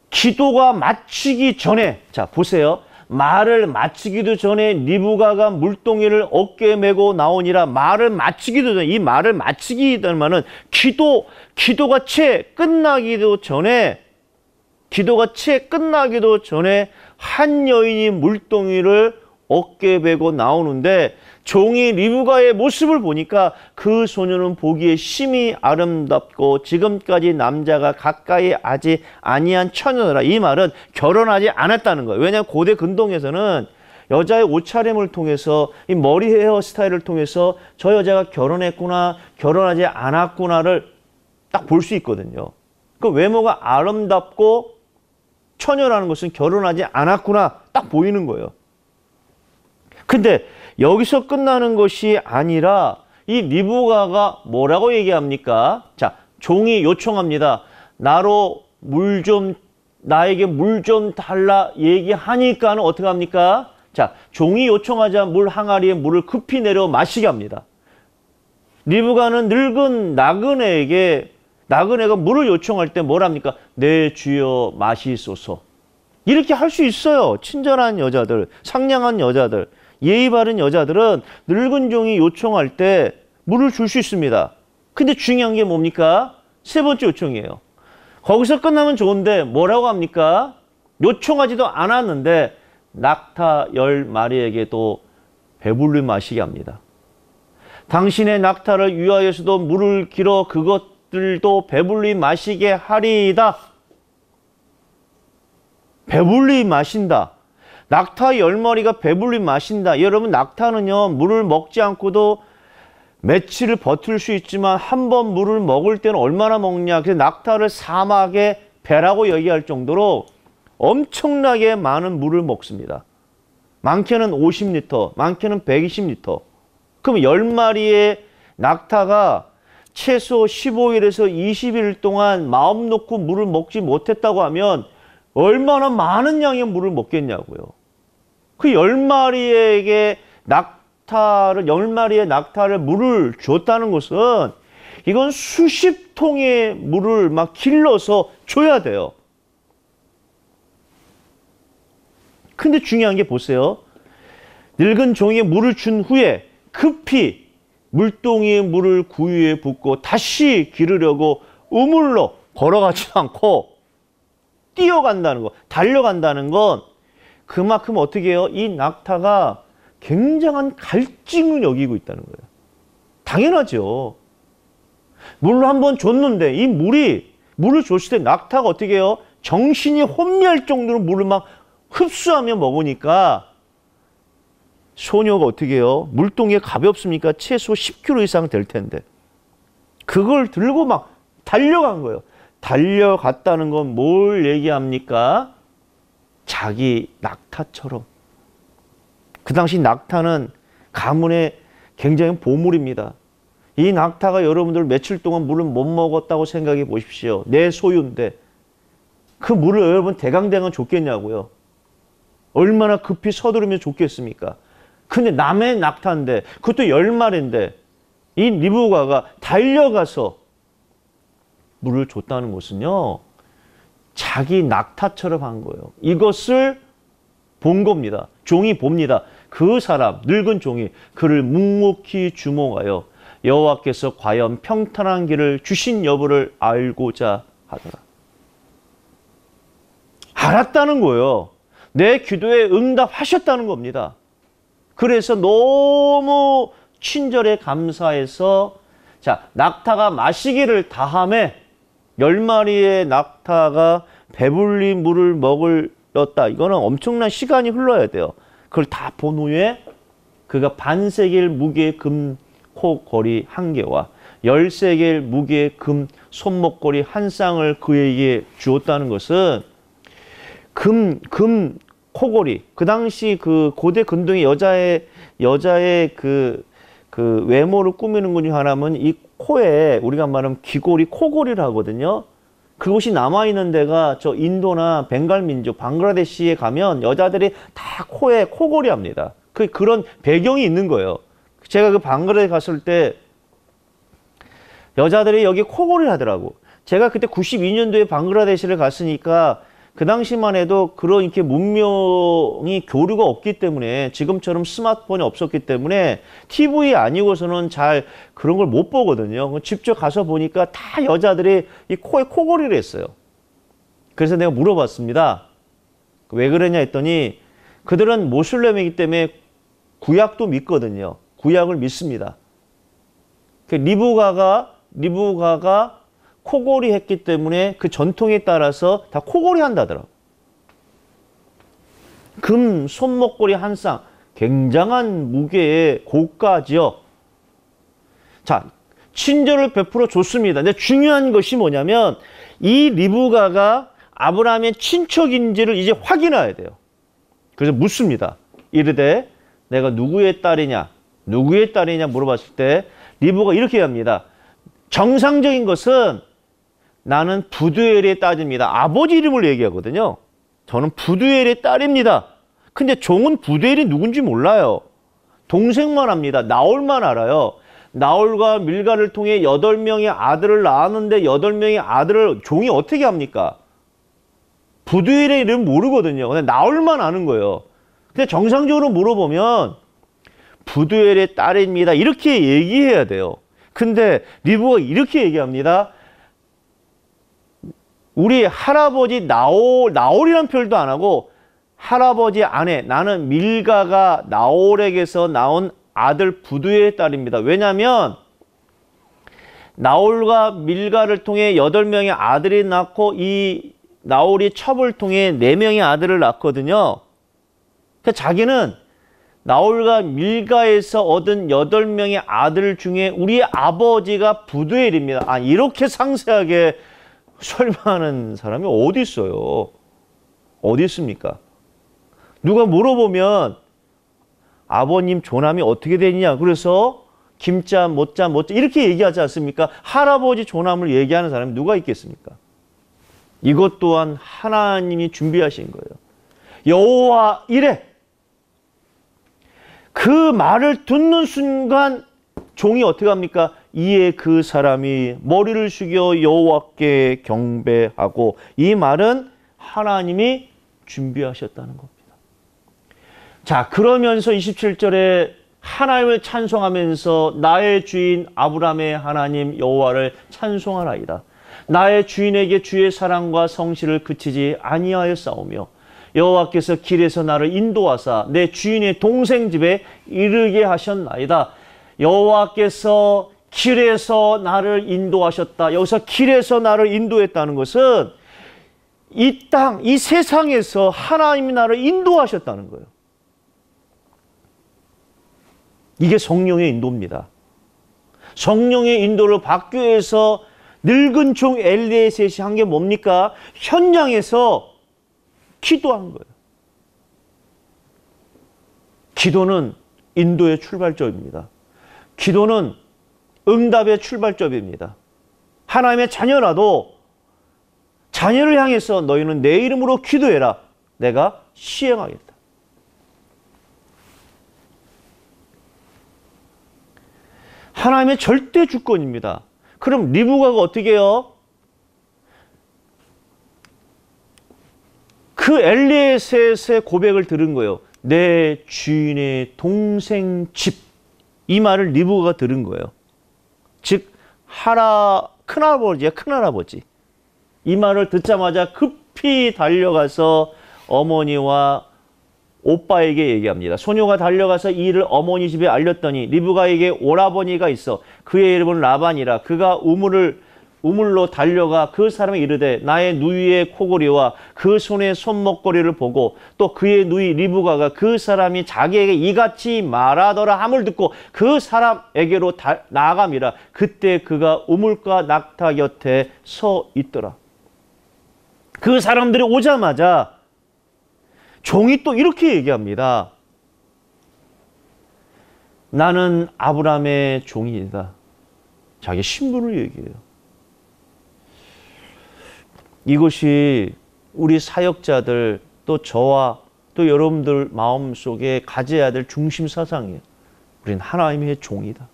기도가 마치기 전에 자 보세요. 말을 마치기도 전에 리브가가 물동이를 어깨에 메고 나오니라 말을 마치기도 전에 이 말을 마치기 전에는 기도 기도가 채 끝나기도 전에 기도가 채 끝나기도 전에 한 여인이 물동이를 어깨에 베고 나오는데 종이 리브가의 모습을 보니까 그 소녀는 보기에 심히 아름답고 지금까지 남자가 가까이 하지 아니한 처녀라. 이 말은 결혼하지 않았다는 거예요. 왜냐하면 고대 근동에서는 여자의 옷차림을 통해서 이 머리 헤어 스타일을 통해서 저 여자가 결혼했구나 결혼하지 않았구나를 딱 볼 수 있거든요. 그 외모가 아름답고 처녀라는 것은 결혼하지 않았구나 딱 보이는 거예요. 근데 여기서 끝나는 것이 아니라 이 리브가가 뭐라고 얘기합니까? 자, 종이 요청합니다. 나로 물 좀, 나에게 물 좀 달라 얘기하니까는 어떻게 합니까? 자, 종이 요청하자 물 항아리에 물을 급히 내려 마시게 합니다. 리브가는 늙은 나그네에게 나그네가 물을 요청할 때 뭐랍니까? 내 주여 마시소서. 이렇게 할 수 있어요. 친절한 여자들, 상냥한 여자들. 예의 바른 여자들은 늙은 종이 요청할 때 물을 줄 수 있습니다. 근데 중요한 게 뭡니까? 세 번째 요청이에요. 거기서 끝나면 좋은데 뭐라고 합니까? 요청하지도 않았는데 낙타 열 마리에게도 배불리 마시게 합니다. 당신의 낙타를 위하여서도 물을 길어 그것 들도 배불리 마시게 하리이다. 배불리 마신다. 낙타 열머리가 배불리 마신다. 여러분 낙타는요 물을 먹지 않고도 며칠을 버틸 수 있지만 한 번 물을 먹을 때는 얼마나 먹냐. 그래서 낙타를 사막의 배라고 얘기할 정도로 엄청나게 많은 물을 먹습니다. 많게는 50리터, 많게는 120리터. 그럼 10마리의 낙타가 최소 15일에서 20일 동안 마음 놓고 물을 먹지 못했다고 하면 얼마나 많은 양의 물을 먹겠냐고요. 그 열마리에게 낙타를 열마리의 낙타를 물을 줬다는 것은 이건 수십 통의 물을 막 길러서 줘야 돼요. 근데 중요한 게 보세요. 늙은 종에 물을 준 후에 급히 물동이의 물을 구유에 붓고 다시 기르려고 우물로 걸어가지 않고 뛰어간다는 거, 달려간다는 건 그만큼 어떻게 해요? 이 낙타가 굉장한 갈증을 여기고 있다는 거예요. 당연하죠. 물을 한번 줬는데 이 물이 물을 줬을 때 낙타가 어떻게 해요? 정신이 혼미할 정도로 물을 막 흡수하며 먹으니까 소녀가 어떻게 해요? 물동이에 가볍습니까? 최소 10kg 이상 될 텐데. 그걸 들고 막 달려간 거예요. 달려갔다는 건 뭘 얘기합니까? 자기 낙타처럼. 그 당시 낙타는 가문의 굉장히 보물입니다. 이 낙타가 여러분들 며칠 동안 물을 못 먹었다고 생각해 보십시오. 내 소유인데. 그 물을 여러분 대강대강 줬겠냐고요. 얼마나 급히 서두르면 좋겠습니까? 근데 남의 낙타인데 그것도 열 마리인데 이 리브가가 달려가서 물을 줬다는 것은요. 자기 낙타처럼 한 거예요. 이것을 본 겁니다. 종이 봅니다. 그 사람 늙은 종이 그를 묵묵히 주목하여 여호와께서 과연 평탄한 길을 주신 여부를 알고자 하더라. 알았다는 거예요. 내 기도에 응답하셨다는 겁니다. 그래서 너무 친절에 감사해서 자 낙타가 마시기를 다함에 열 마리의 낙타가 배불리 물을 먹을렀다. 이거는 엄청난 시간이 흘러야 돼요. 그걸 다 본 후에 그가 반세겔 무게의 금 코걸이 한 개와 열세겔 무게의 금 손목걸이 한 쌍을 그에게 주었다는 것은 금, 금 코골이 그 당시 그 고대 근동의 여자의 여자의 그, 그 외모를 꾸미는 것 중 하나는 이 코에 우리가 말하면 귀골이 코골이를 하거든요. 그곳이 남아 있는 데가 저 인도나 벵갈 민족, 방글라데시에 가면 여자들이 다 코에 코골이 합니다. 그, 그런 배경이 있는 거예요. 제가 그 방글라데시 갔을 때 여자들이 여기 코골이를 하더라고. 제가 그때 92년도에 방글라데시를 갔으니까 그 당시만 해도 그런 이렇게 문명이 교류가 없기 때문에 지금처럼 스마트폰이 없었기 때문에 TV 아니고서는 잘 그런 걸 못 보거든요. 직접 가서 보니까 다 여자들이 이 코에 코골이를 했어요. 그래서 내가 물어봤습니다. 왜 그러냐 했더니 그들은 모슬렘이기 때문에 구약도 믿거든요. 구약을 믿습니다. 그 리브가가 리브가가 코골이 했기 때문에 그 전통에 따라서 다 코골이 한다더라. 금 손목걸이 한 쌍, 굉장한 무게의 고가지요. 자, 친절을 베풀어 줬습니다. 근데 중요한 것이 뭐냐면 이 리브가가 아브라함의 친척인지를 이제 확인해야 돼요. 그래서 묻습니다. 이르되 내가 누구의 딸이냐, 누구의 딸이냐 물어봤을 때 리브가 이렇게 합니다. 정상적인 것은 나는 부두엘의 딸입니다. 아버지 이름을 얘기하거든요. 저는 부두엘의 딸입니다. 근데 종은 부두엘이 누군지 몰라요. 동생만 합니다. 나올만 알아요. 나올과 밀가를 통해 여덟 명의 아들을 낳았는데 여덟 명의 아들을 종이 어떻게 합니까? 부두엘의 이름 모르거든요. 근데 나올만 아는 거예요. 근데 정상적으로 물어보면 부두엘의 딸입니다. 이렇게 얘기해야 돼요. 근데 리브가 이렇게 얘기합니다. 우리 할아버지 나올, 나올이란 표현도 안 하고 할아버지 아내, 나는 밀가가 나올에게서 나온 아들 부두의 딸입니다. 왜냐하면 나올과 밀가를 통해 여덟 명의 아들이 낳고 이 나올이 첩을 통해 네 명의 아들을 낳거든요. 그 자기는 나올과 밀가에서 얻은 여덟 명의 아들 중에 우리 아버지가 부두엘입니다. 아 이렇게 상세하게 설마하는 사람이 어디 있어요? 어디 있습니까? 누가 물어보면 아버님 조남이 어떻게 되느냐 그래서 김자 못자 못자 이렇게 얘기하지 않습니까? 할아버지 조남을 얘기하는 사람이 누가 있겠습니까? 이것 또한 하나님이 준비하신 거예요. 여호와 이래 그 말을 듣는 순간 종이 어떻게 합니까? 이에 그 사람이 머리를 숙여 여호와께 경배하고 이 말은 하나님이 준비하셨다는 겁니다. 자, 그러면서 27절에 하나님을 찬송하면서 나의 주인 아브라함의 하나님 여호와를 찬송하라이다. 나의 주인에게 주의 사랑과 성실을 그치지 아니하여 싸우며 여호와께서 길에서 나를 인도하사 내 주인의 동생 집에 이르게 하셨나이다. 여호와께서 길에서 나를 인도하셨다. 여기서 길에서 나를 인도했다는 것은 이 땅, 이 세상에서 하나님이 나를 인도하셨다는 거예요. 이게 성령의 인도입니다. 성령의 인도를 받기 위해서 늙은 종 엘리에셋이 한 게 뭡니까? 현장에서 기도한 거예요. 기도는 인도의 출발점입니다. 기도는 응답의 출발점입니다. 하나님의 자녀라도 자녀를 향해서 너희는 내 이름으로 기도해라. 내가 시행하겠다. 하나님의 절대 주권입니다. 그럼 리브가가 어떻게 해요? 그 엘리에셋의 고백을 들은 거예요. 내 주인의 동생 집. 이 말을 리브가가 들은 거예요. 즉 하라 큰할아버지야 큰할아버지. 이 말을 듣자마자 급히 달려가서 어머니와 오빠에게 얘기합니다. 소녀가 달려가서 이 일을 어머니 집에 알렸더니 리브가에게 오라버니가 있어 그의 이름은 라반이라 그가 우물을 우물로 달려가 그 사람이 이르되 나의 누이의 코골이와 그 손의 손목걸이를 보고 또 그의 누이 리브가가 그 사람이 자기에게 이같이 말하더라 함을 듣고 그 사람에게로 다, 나아감이라 그때 그가 우물가 낙타 곁에 서 있더라. 그 사람들이 오자마자 종이 또 이렇게 얘기합니다. 나는 아브라함의 종이다. 자기 신분을 얘기해요. 이것이 우리 사역자들 또 저와 또 여러분들 마음속에 가져야 될 중심 사상이에요. 우리는 하나님의 종이다.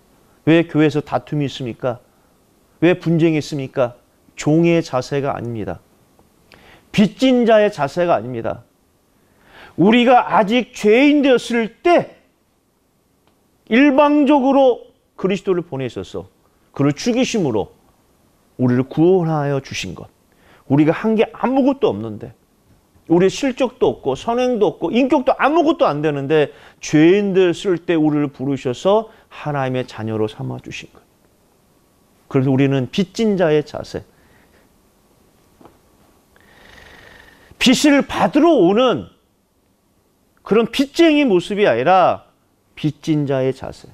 왜 교회에서 다툼이 있습니까? 왜 분쟁이 있습니까? 종의 자세가 아닙니다. 빚진 자의 자세가 아닙니다. 우리가 아직 죄인 되었을 때 일방적으로 그리스도를 보내셔서 그를 죽이심으로 우리를 구원하여 주신 것. 우리가 한 게 아무것도 없는데 우리의 실적도 없고 선행도 없고 인격도 아무것도 안 되는데 죄인들 쓸 때 우리를 부르셔서 하나님의 자녀로 삼아 주신 것. 그래서 우리는 빚진 자의 자세. 빚을 받으러 오는 그런 빚쟁이 모습이 아니라 빚진 자의 자세.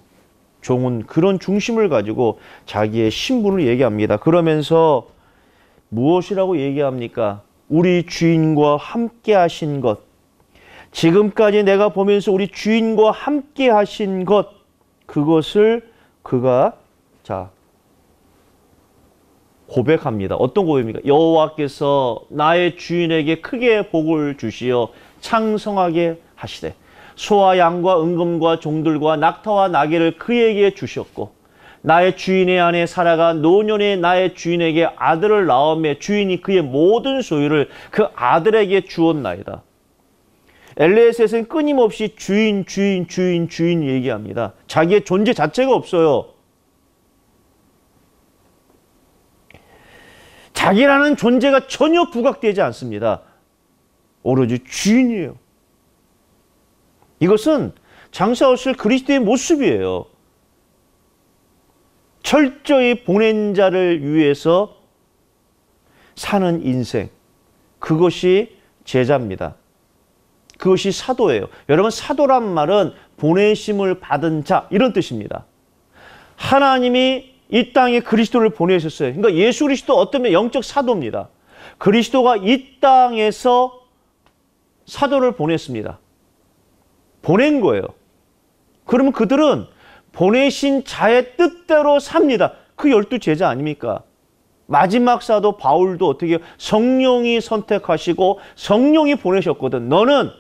종은 그런 중심을 가지고 자기의 신분을 얘기합니다. 그러면서 무엇이라고 얘기합니까? 우리 주인과 함께 하신 것. 지금까지 내가 보면서 우리 주인과 함께 하신 것. 그것을 그가 자 고백합니다. 어떤 고백입니까? 여호와께서 나의 주인에게 크게 복을 주시어 창성하게 하시되 소와 양과 은금과 종들과 낙타와 나귀를 그에게 주셨고 나의 주인의 안에 살아가 노년에 나의 주인에게 아들을 낳음에 주인이 그의 모든 소유를 그 아들에게 주었나이다. 엘레셋은 끊임없이 주인, 주인, 주인, 주인 얘기합니다. 자기의 존재 자체가 없어요. 자기라는 존재가 전혀 부각되지 않습니다. 오로지 주인이에요. 이것은 장사하실 그리스도의 모습이에요. 철저히 보낸 자를 위해서 사는 인생. 그것이 제자입니다. 그것이 사도예요. 여러분, 사도란 말은 보내심을 받은 자, 이런 뜻입니다. 하나님이 이 땅에 그리스도를 보내셨어요. 그러니까 예수 그리스도 어떤 면 영적 사도입니다. 그리스도가 이 땅에서 사도를 보냈습니다. 보낸 거예요. 그러면 그들은 보내신 자의 뜻대로 삽니다. 그 열두 제자 아닙니까? 마지막 사도 바울도 어떻게 성령이 선택하시고 성령이 보내셨거든. 너는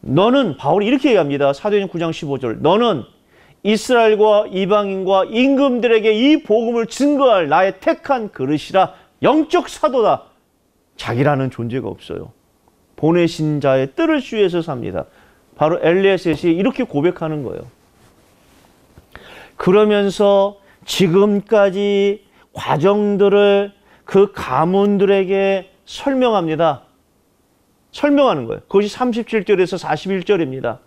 너는 바울이 이렇게 얘기합니다. 사도행 9장 15절. 너는 이스라엘과 이방인과 임금들에게 이 복음을 증거할 나의 택한 그릇이라 영적 사도다. 자기라는 존재가 없어요. 보내신 자의 뜻을 위해서 삽니다. 바로 엘리에셋이 이렇게 고백하는 거예요. 그러면서 지금까지 과정들을 그 가문들에게 설명합니다. 설명하는 거예요. 그것이 37절에서 41절입니다.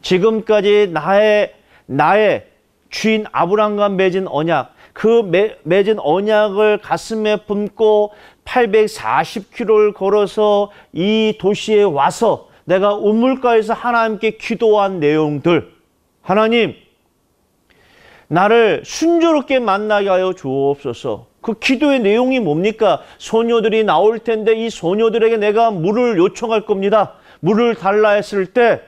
지금까지 나의 나의 주인 아브람과 맺은 언약, 그 매, 맺은 언약을 가슴에 품고 840km를 걸어서 이 도시에 와서 내가 우물가에서 하나님께 기도한 내용들. 하나님, 나를 순조롭게 만나게 하여 주옵소서. 그 기도의 내용이 뭡니까? 소녀들이 나올 텐데 이 소녀들에게 내가 물을 요청할 겁니다. 물을 달라 했을 때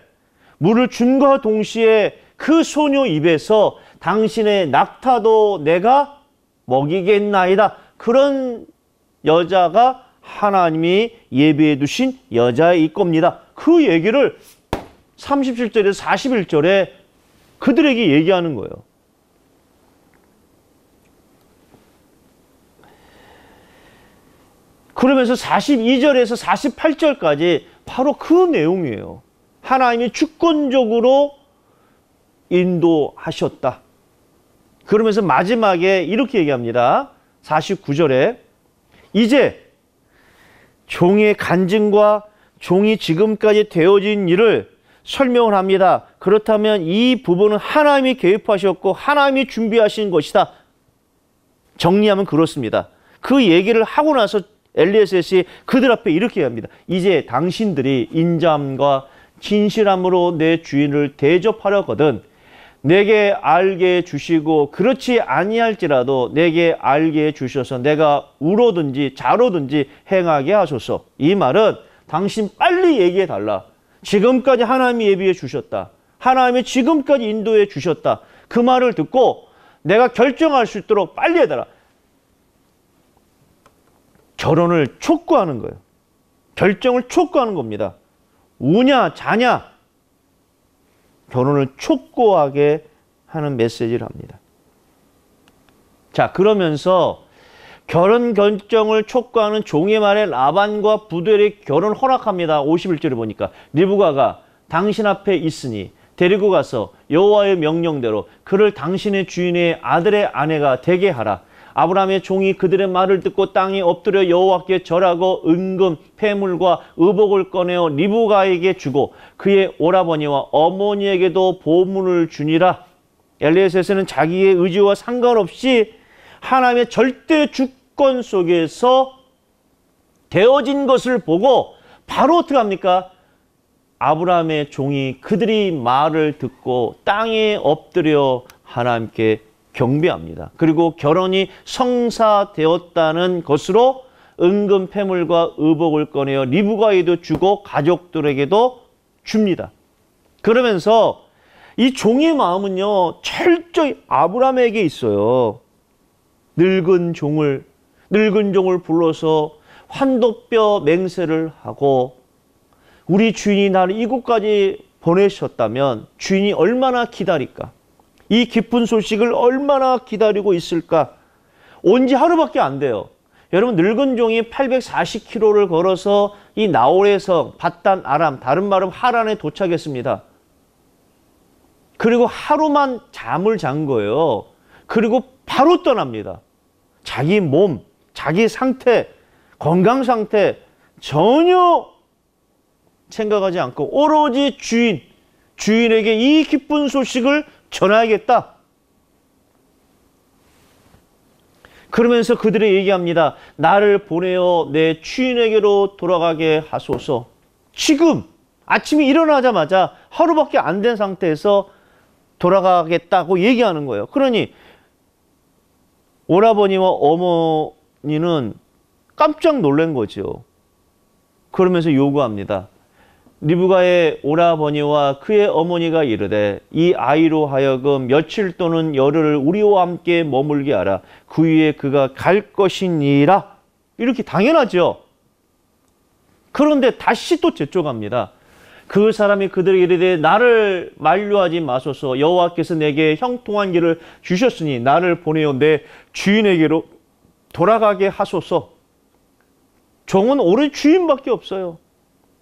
물을 준과 동시에 그 소녀 입에서 당신의 낙타도 내가 먹이겠나이다. 그런 여자가 하나님이 예비해 두신 여자일 겁니다. 그 얘기를 37절에서 41절에 그들에게 얘기하는 거예요. 그러면서 42절에서 48절까지 바로 그 내용이에요. 하나님이 주권적으로 인도하셨다. 그러면서 마지막에 이렇게 얘기합니다. 49절에 이제 종의 간증과 종이 지금까지 되어진 일을 설명을 합니다. 그렇다면 이 부분은 하나님이 개입하셨고 하나님이 준비하신 것이다. 정리하면 그렇습니다. 그 얘기를 하고 나서 엘리에셋이 그들 앞에 이렇게 합니다. 이제 당신들이 인자함과 진실함으로 내 주인을 대접하려거든 내게 알게 주시고 그렇지 아니할지라도 내게 알게 주셔서 내가 우로든지 자로든지 행하게 하소서. 이 말은 당신 빨리 얘기해 달라. 지금까지 하나님이 예비해 주셨다. 하나님이 지금까지 인도해 주셨다. 그 말을 듣고 내가 결정할 수 있도록 빨리 해달라. 결혼을 촉구하는 거예요. 결정을 촉구하는 겁니다. 우냐 자냐 결혼을 촉구하게 하는 메시지를 합니다. 자 그러면서 결혼 결정을 촉구하는 종의 말에 라반과 부델이 결혼 허락합니다. 51절에 보니까 리브가가 당신 앞에 있으니 데리고 가서 여호와의 명령대로 그를 당신의 주인의 아들의 아내가 되게 하라. 아브라함의 종이 그들의 말을 듣고 땅에 엎드려 여호와께 절하고 은금, 폐물과 의복을 꺼내어 리브가에게 주고 그의 오라버니와 어머니에게도 보물을 주니라. 엘리에셋은 자기의 의지와 상관없이 하나님의 절대 주권 속에서 되어진 것을 보고 바로 어떻게 합니까? 아브라함의 종이 그들이 말을 듣고 땅에 엎드려 하나님께 경배합니다. 그리고 결혼이 성사되었다는 것으로 은금 패물과 의복을 꺼내어 리브가에도 주고 가족들에게도 줍니다. 그러면서 이 종의 마음은요 철저히 아브라함에게 있어요. 늙은 종을 늙은 종을 불러서 환도뼈 맹세를 하고 우리 주인이 나를 이곳까지 보내셨다면 주인이 얼마나 기다릴까? 이 기쁜 소식을 얼마나 기다리고 있을까? 온 지 하루밖에 안 돼요. 여러분 늙은 종이 840km를 걸어서 이 나홀에서 바단 아람 다른 말은 하란에 도착했습니다. 그리고 하루만 잠을 잔 거예요. 그리고 바로 떠납니다. 자기 몸, 자기 상태, 건강 상태 전혀 생각하지 않고 오로지 주인, 주인에게 이 기쁜 소식을 전해야겠다. 그러면서 그들이 얘기합니다. 나를 보내어 내 주인에게로 돌아가게 하소서. 지금 아침에 일어나자마자 하루밖에 안 된 상태에서 돌아가겠다고 얘기하는 거예요. 그러니 오라버니와 어머니는 깜짝 놀란 거죠. 그러면서 요구합니다. 리브가의 오라버니와 그의 어머니가 이르되 이 아이로 하여금 며칠 또는 열흘을 우리와 함께 머물게 하라. 그 위에 그가 갈 것이니라. 이렇게 당연하죠. 그런데 다시 또 재촉합니다. 그 사람이 그들에게 이르되 나를 만류하지 마소서 여호와께서 내게 형통한 길을 주셨으니 나를 보내어 내 주인에게로 돌아가게 하소서. 종은 오래 주인밖에 없어요.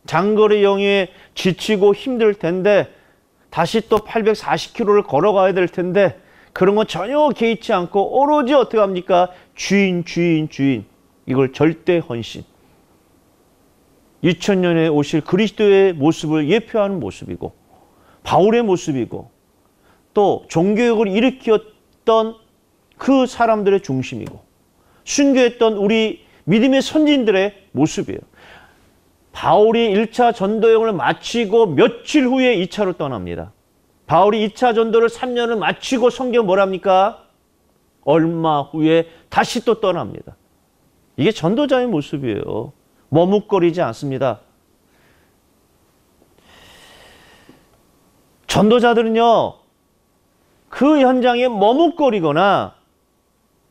장거리 영위에 지치고 힘들 텐데 다시 또 840km를 걸어가야 될 텐데 그런 건 전혀 개의치 않고 오로지 어떻게 합니까? 주인, 주인, 주인. 이걸 절대 헌신. 2000년에 오실 그리스도의 모습을 예표하는 모습이고 바울의 모습이고 또 종교욕을 일으켰던 그 사람들의 중심이고 순교했던 우리 믿음의 선진들의 모습이에요. 바울이 1차 전도 여행을 마치고 며칠 후에 2차로 떠납니다. 바울이 2차 전도를 3년을 마치고 성경 뭐랍니까? 얼마 후에 다시 또 떠납니다. 이게 전도자의 모습이에요. 머뭇거리지 않습니다. 전도자들은요, 그 현장에 머뭇거리거나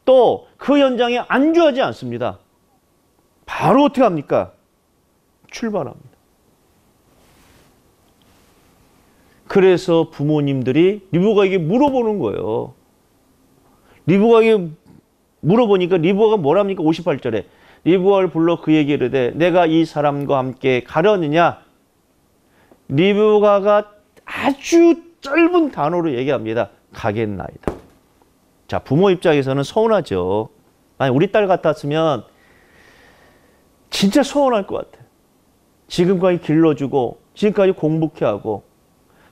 또 그 현장에 안주하지 않습니다. 바로 어떻게 합니까? 출발합니다. 그래서 부모님들이 리브가에게 물어보는 거예요. 리브가에게 물어보니까 리브가가 뭐랍니까? 58절에 리브가를 불러 그에게 이르되 내가 이 사람과 함께 가려느냐? 리브가가 아주 짧은 단어로 얘기합니다. 가겠나이다. 자, 부모 입장에서는 서운하죠. 아니, 우리 딸 같았으면 진짜 서운할 것 같아. 지금까지 길러주고, 지금까지 공부케 하고,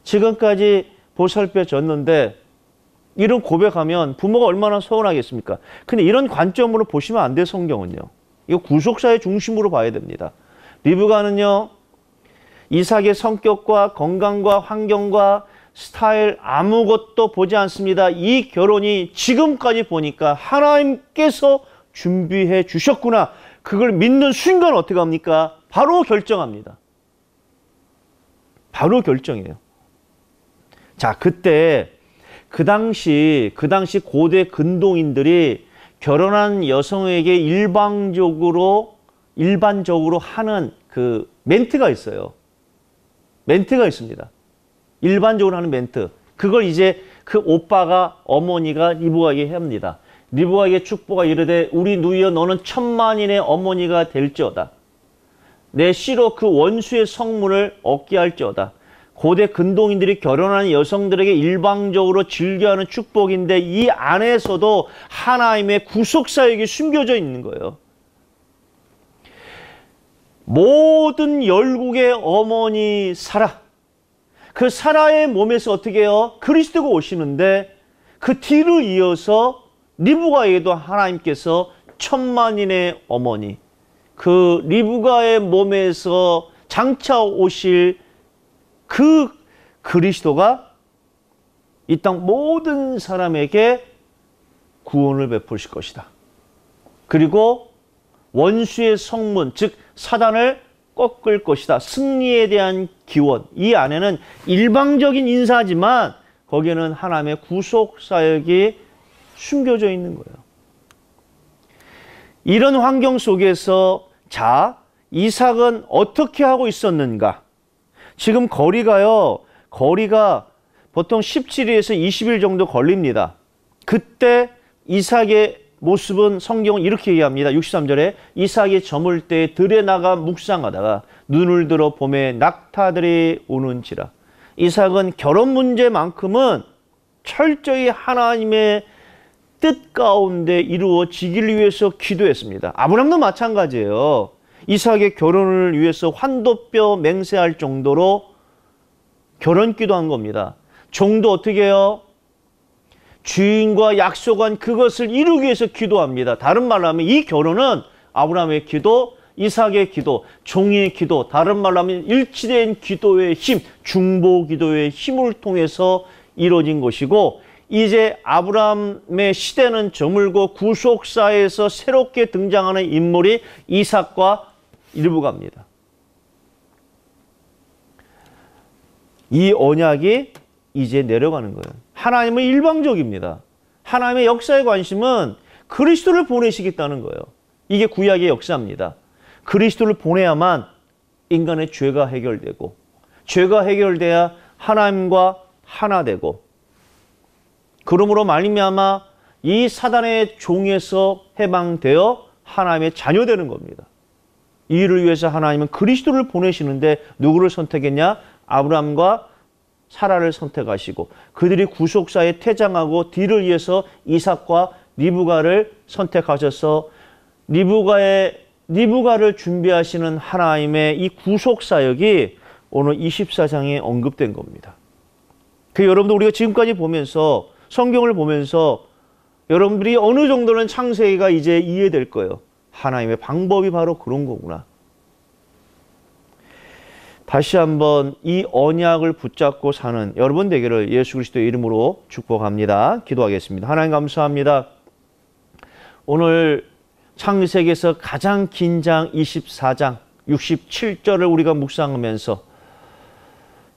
지금까지 보살펴 줬는데, 이런 고백하면 부모가 얼마나 서운하겠습니까? 근데 이런 관점으로 보시면 안 돼, 성경은요. 이거 구속사의 중심으로 봐야 됩니다. 리브가는요, 이삭의 성격과 건강과 환경과 스타일 아무것도 보지 않습니다. 이 결혼이 지금까지 보니까 하나님께서 준비해 주셨구나. 그걸 믿는 순간 어떻게 합니까? 바로 결정합니다. 바로 결정해요. 자, 그때 그 당시 그 당시 고대 근동인들이 결혼한 여성에게 일방적으로 일반적으로 하는 그 멘트가 있어요. 멘트가 있습니다. 일반적으로 하는 멘트. 그걸 이제 그 오빠가 어머니가 리브가에게 합니다. 리브가에게 축복하 이르되 우리 누이여 너는 천만인의 어머니가 될지어다. 내 씨로 그 원수의 성문을 얻게 할지어다. 고대 근동인들이 결혼하는 여성들에게 일방적으로 즐겨하는 축복인데 이 안에서도 하나님의 구속사역이 숨겨져 있는 거예요. 모든 열국의 어머니 사라. 그 사라의 몸에서 어떻게 해요? 그리스도가 오시는데 그 뒤를 이어서 리브가에게도 하나님께서 천만인의 어머니, 그 리브가의 몸에서 장차 오실 그 그리스도가 이 땅 모든 사람에게 구원을 베푸실 것이다. 그리고 원수의 성문, 즉 사단을 꺾을 것이다. 승리에 대한 기원. 이 안에는 일방적인 인사지만 거기에는 하나님의 구속 사역이 숨겨져 있는 거예요. 이런 환경 속에서 자, 이삭은 어떻게 하고 있었는가? 지금 거리가요. 거리가 보통 17일에서 20일 정도 걸립니다. 그때 이삭의 모습은 성경은 이렇게 얘기합니다. 63절에 이삭이 저물 때 들에 나가 묵상하다가 눈을 들어 봄에 낙타들이 오는지라. 이삭은 결혼 문제만큼은 철저히 하나님의 뜻 가운데 이루어지기를 위해서 기도했습니다. 아브람도 마찬가지예요. 이삭의 결혼을 위해서 환도뼈 맹세할 정도로 결혼 기도한 겁니다. 종도 어떻게 해요? 주인과 약속한 그것을 이루기 위해서 기도합니다. 다른 말로 하면 이 결혼은 아브라함의 기도, 이삭의 기도, 종의 기도, 다른 말로 하면 일치된 기도의 힘, 중보 기도의 힘을 통해서 이루어진 것이고 이제 아브라함의 시대는 저물고 구속사에서 새롭게 등장하는 인물이 이삭과 일부갑니다. 이 언약이 이제 내려가는 거예요. 하나님은 일방적입니다. 하나님의 역사의 관심은 그리스도를 보내시겠다는 거예요. 이게 구약의 역사입니다. 그리스도를 보내야만 인간의 죄가 해결되고 죄가 해결돼야 하나님과 하나 되고 그러므로 말미암아 이 사단의 종에서 해방되어 하나님의 자녀 되는 겁니다. 이 일을 위해서 하나님은 그리스도를 보내시는데 누구를 선택했냐? 아브라함과 사라를 선택하시고 그들이 구속사에 퇴장하고 뒤를 위해서 이삭과 리브가를 선택하셔서 리브가의 리브가를 준비하시는 하나님의 이 구속 사역이 오늘 24장에 언급된 겁니다. 그 여러분들 우리가 지금까지 보면서 성경을 보면서 여러분들이 어느 정도는 창세기가 이제 이해될 거예요. 하나님의 방법이 바로 그런 거구나. 다시 한번 이 언약을 붙잡고 사는 여러분 되기를 예수 그리스도의 이름으로 축복합니다. 기도하겠습니다. 하나님 감사합니다. 오늘 창세기에서 가장 긴 장 24장 67절을 우리가 묵상하면서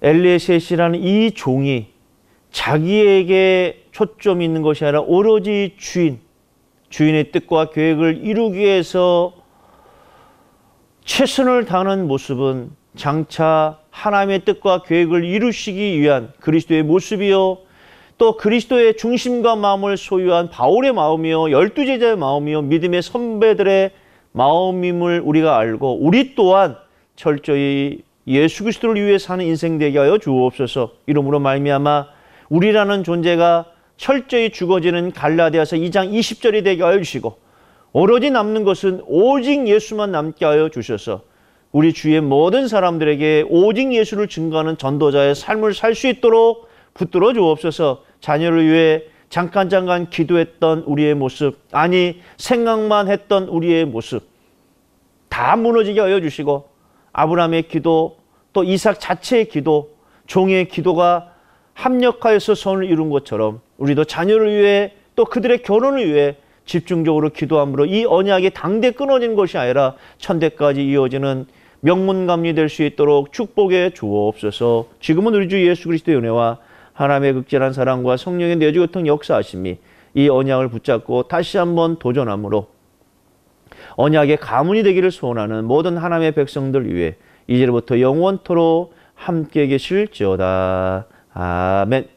엘리에셋이라는 이 종이 자기에게 초점이 있는 것이 아니라 오로지 주인, 주인의 뜻과 계획을 이루기 위해서 최선을 다하는 모습은 장차 하나님의 뜻과 계획을 이루시기 위한 그리스도의 모습이요. 또 그리스도의 중심과 마음을 소유한 바울의 마음이요. 열두 제자의 마음이요. 믿음의 선배들의 마음임을 우리가 알고 우리 또한 철저히 예수 그리스도를 위해 사는 인생 되게 하여 주옵소서. 이름으로 말미암아 우리라는 존재가 철저히 죽어지는 갈라디아서 2장 20절이 되게 하여 주시고 오로지 남는 것은 오직 예수만 남게 하여 주셔서 우리 주위의 모든 사람들에게 오직 예수를 증거하는 전도자의 삶을 살 수 있도록 붙들어 주옵소서. 자녀를 위해 잠깐 잠깐 기도했던 우리의 모습 아니 생각만 했던 우리의 모습 다 무너지게 하여 주시고 아브라함의 기도 또 이삭 자체의 기도 종의 기도가 합력하여서 선을 이룬 것처럼 우리도 자녀를 위해 또 그들의 결혼을 위해 집중적으로 기도함으로 이 언약이 당대 끊어진 것이 아니라 천대까지 이어지는 명문감리 될 수 있도록 축복해 주옵소서. 지금은 우리 주 예수 그리스도의 은혜와 하나님의 극진한 사랑과 성령의 내주교통 역사하심이 이 언약을 붙잡고 다시 한번 도전함으로 언약의 가문이 되기를 소원하는 모든 하나님의 백성들 위해 이제부터 영원토로 함께 계실지어다. 아멘.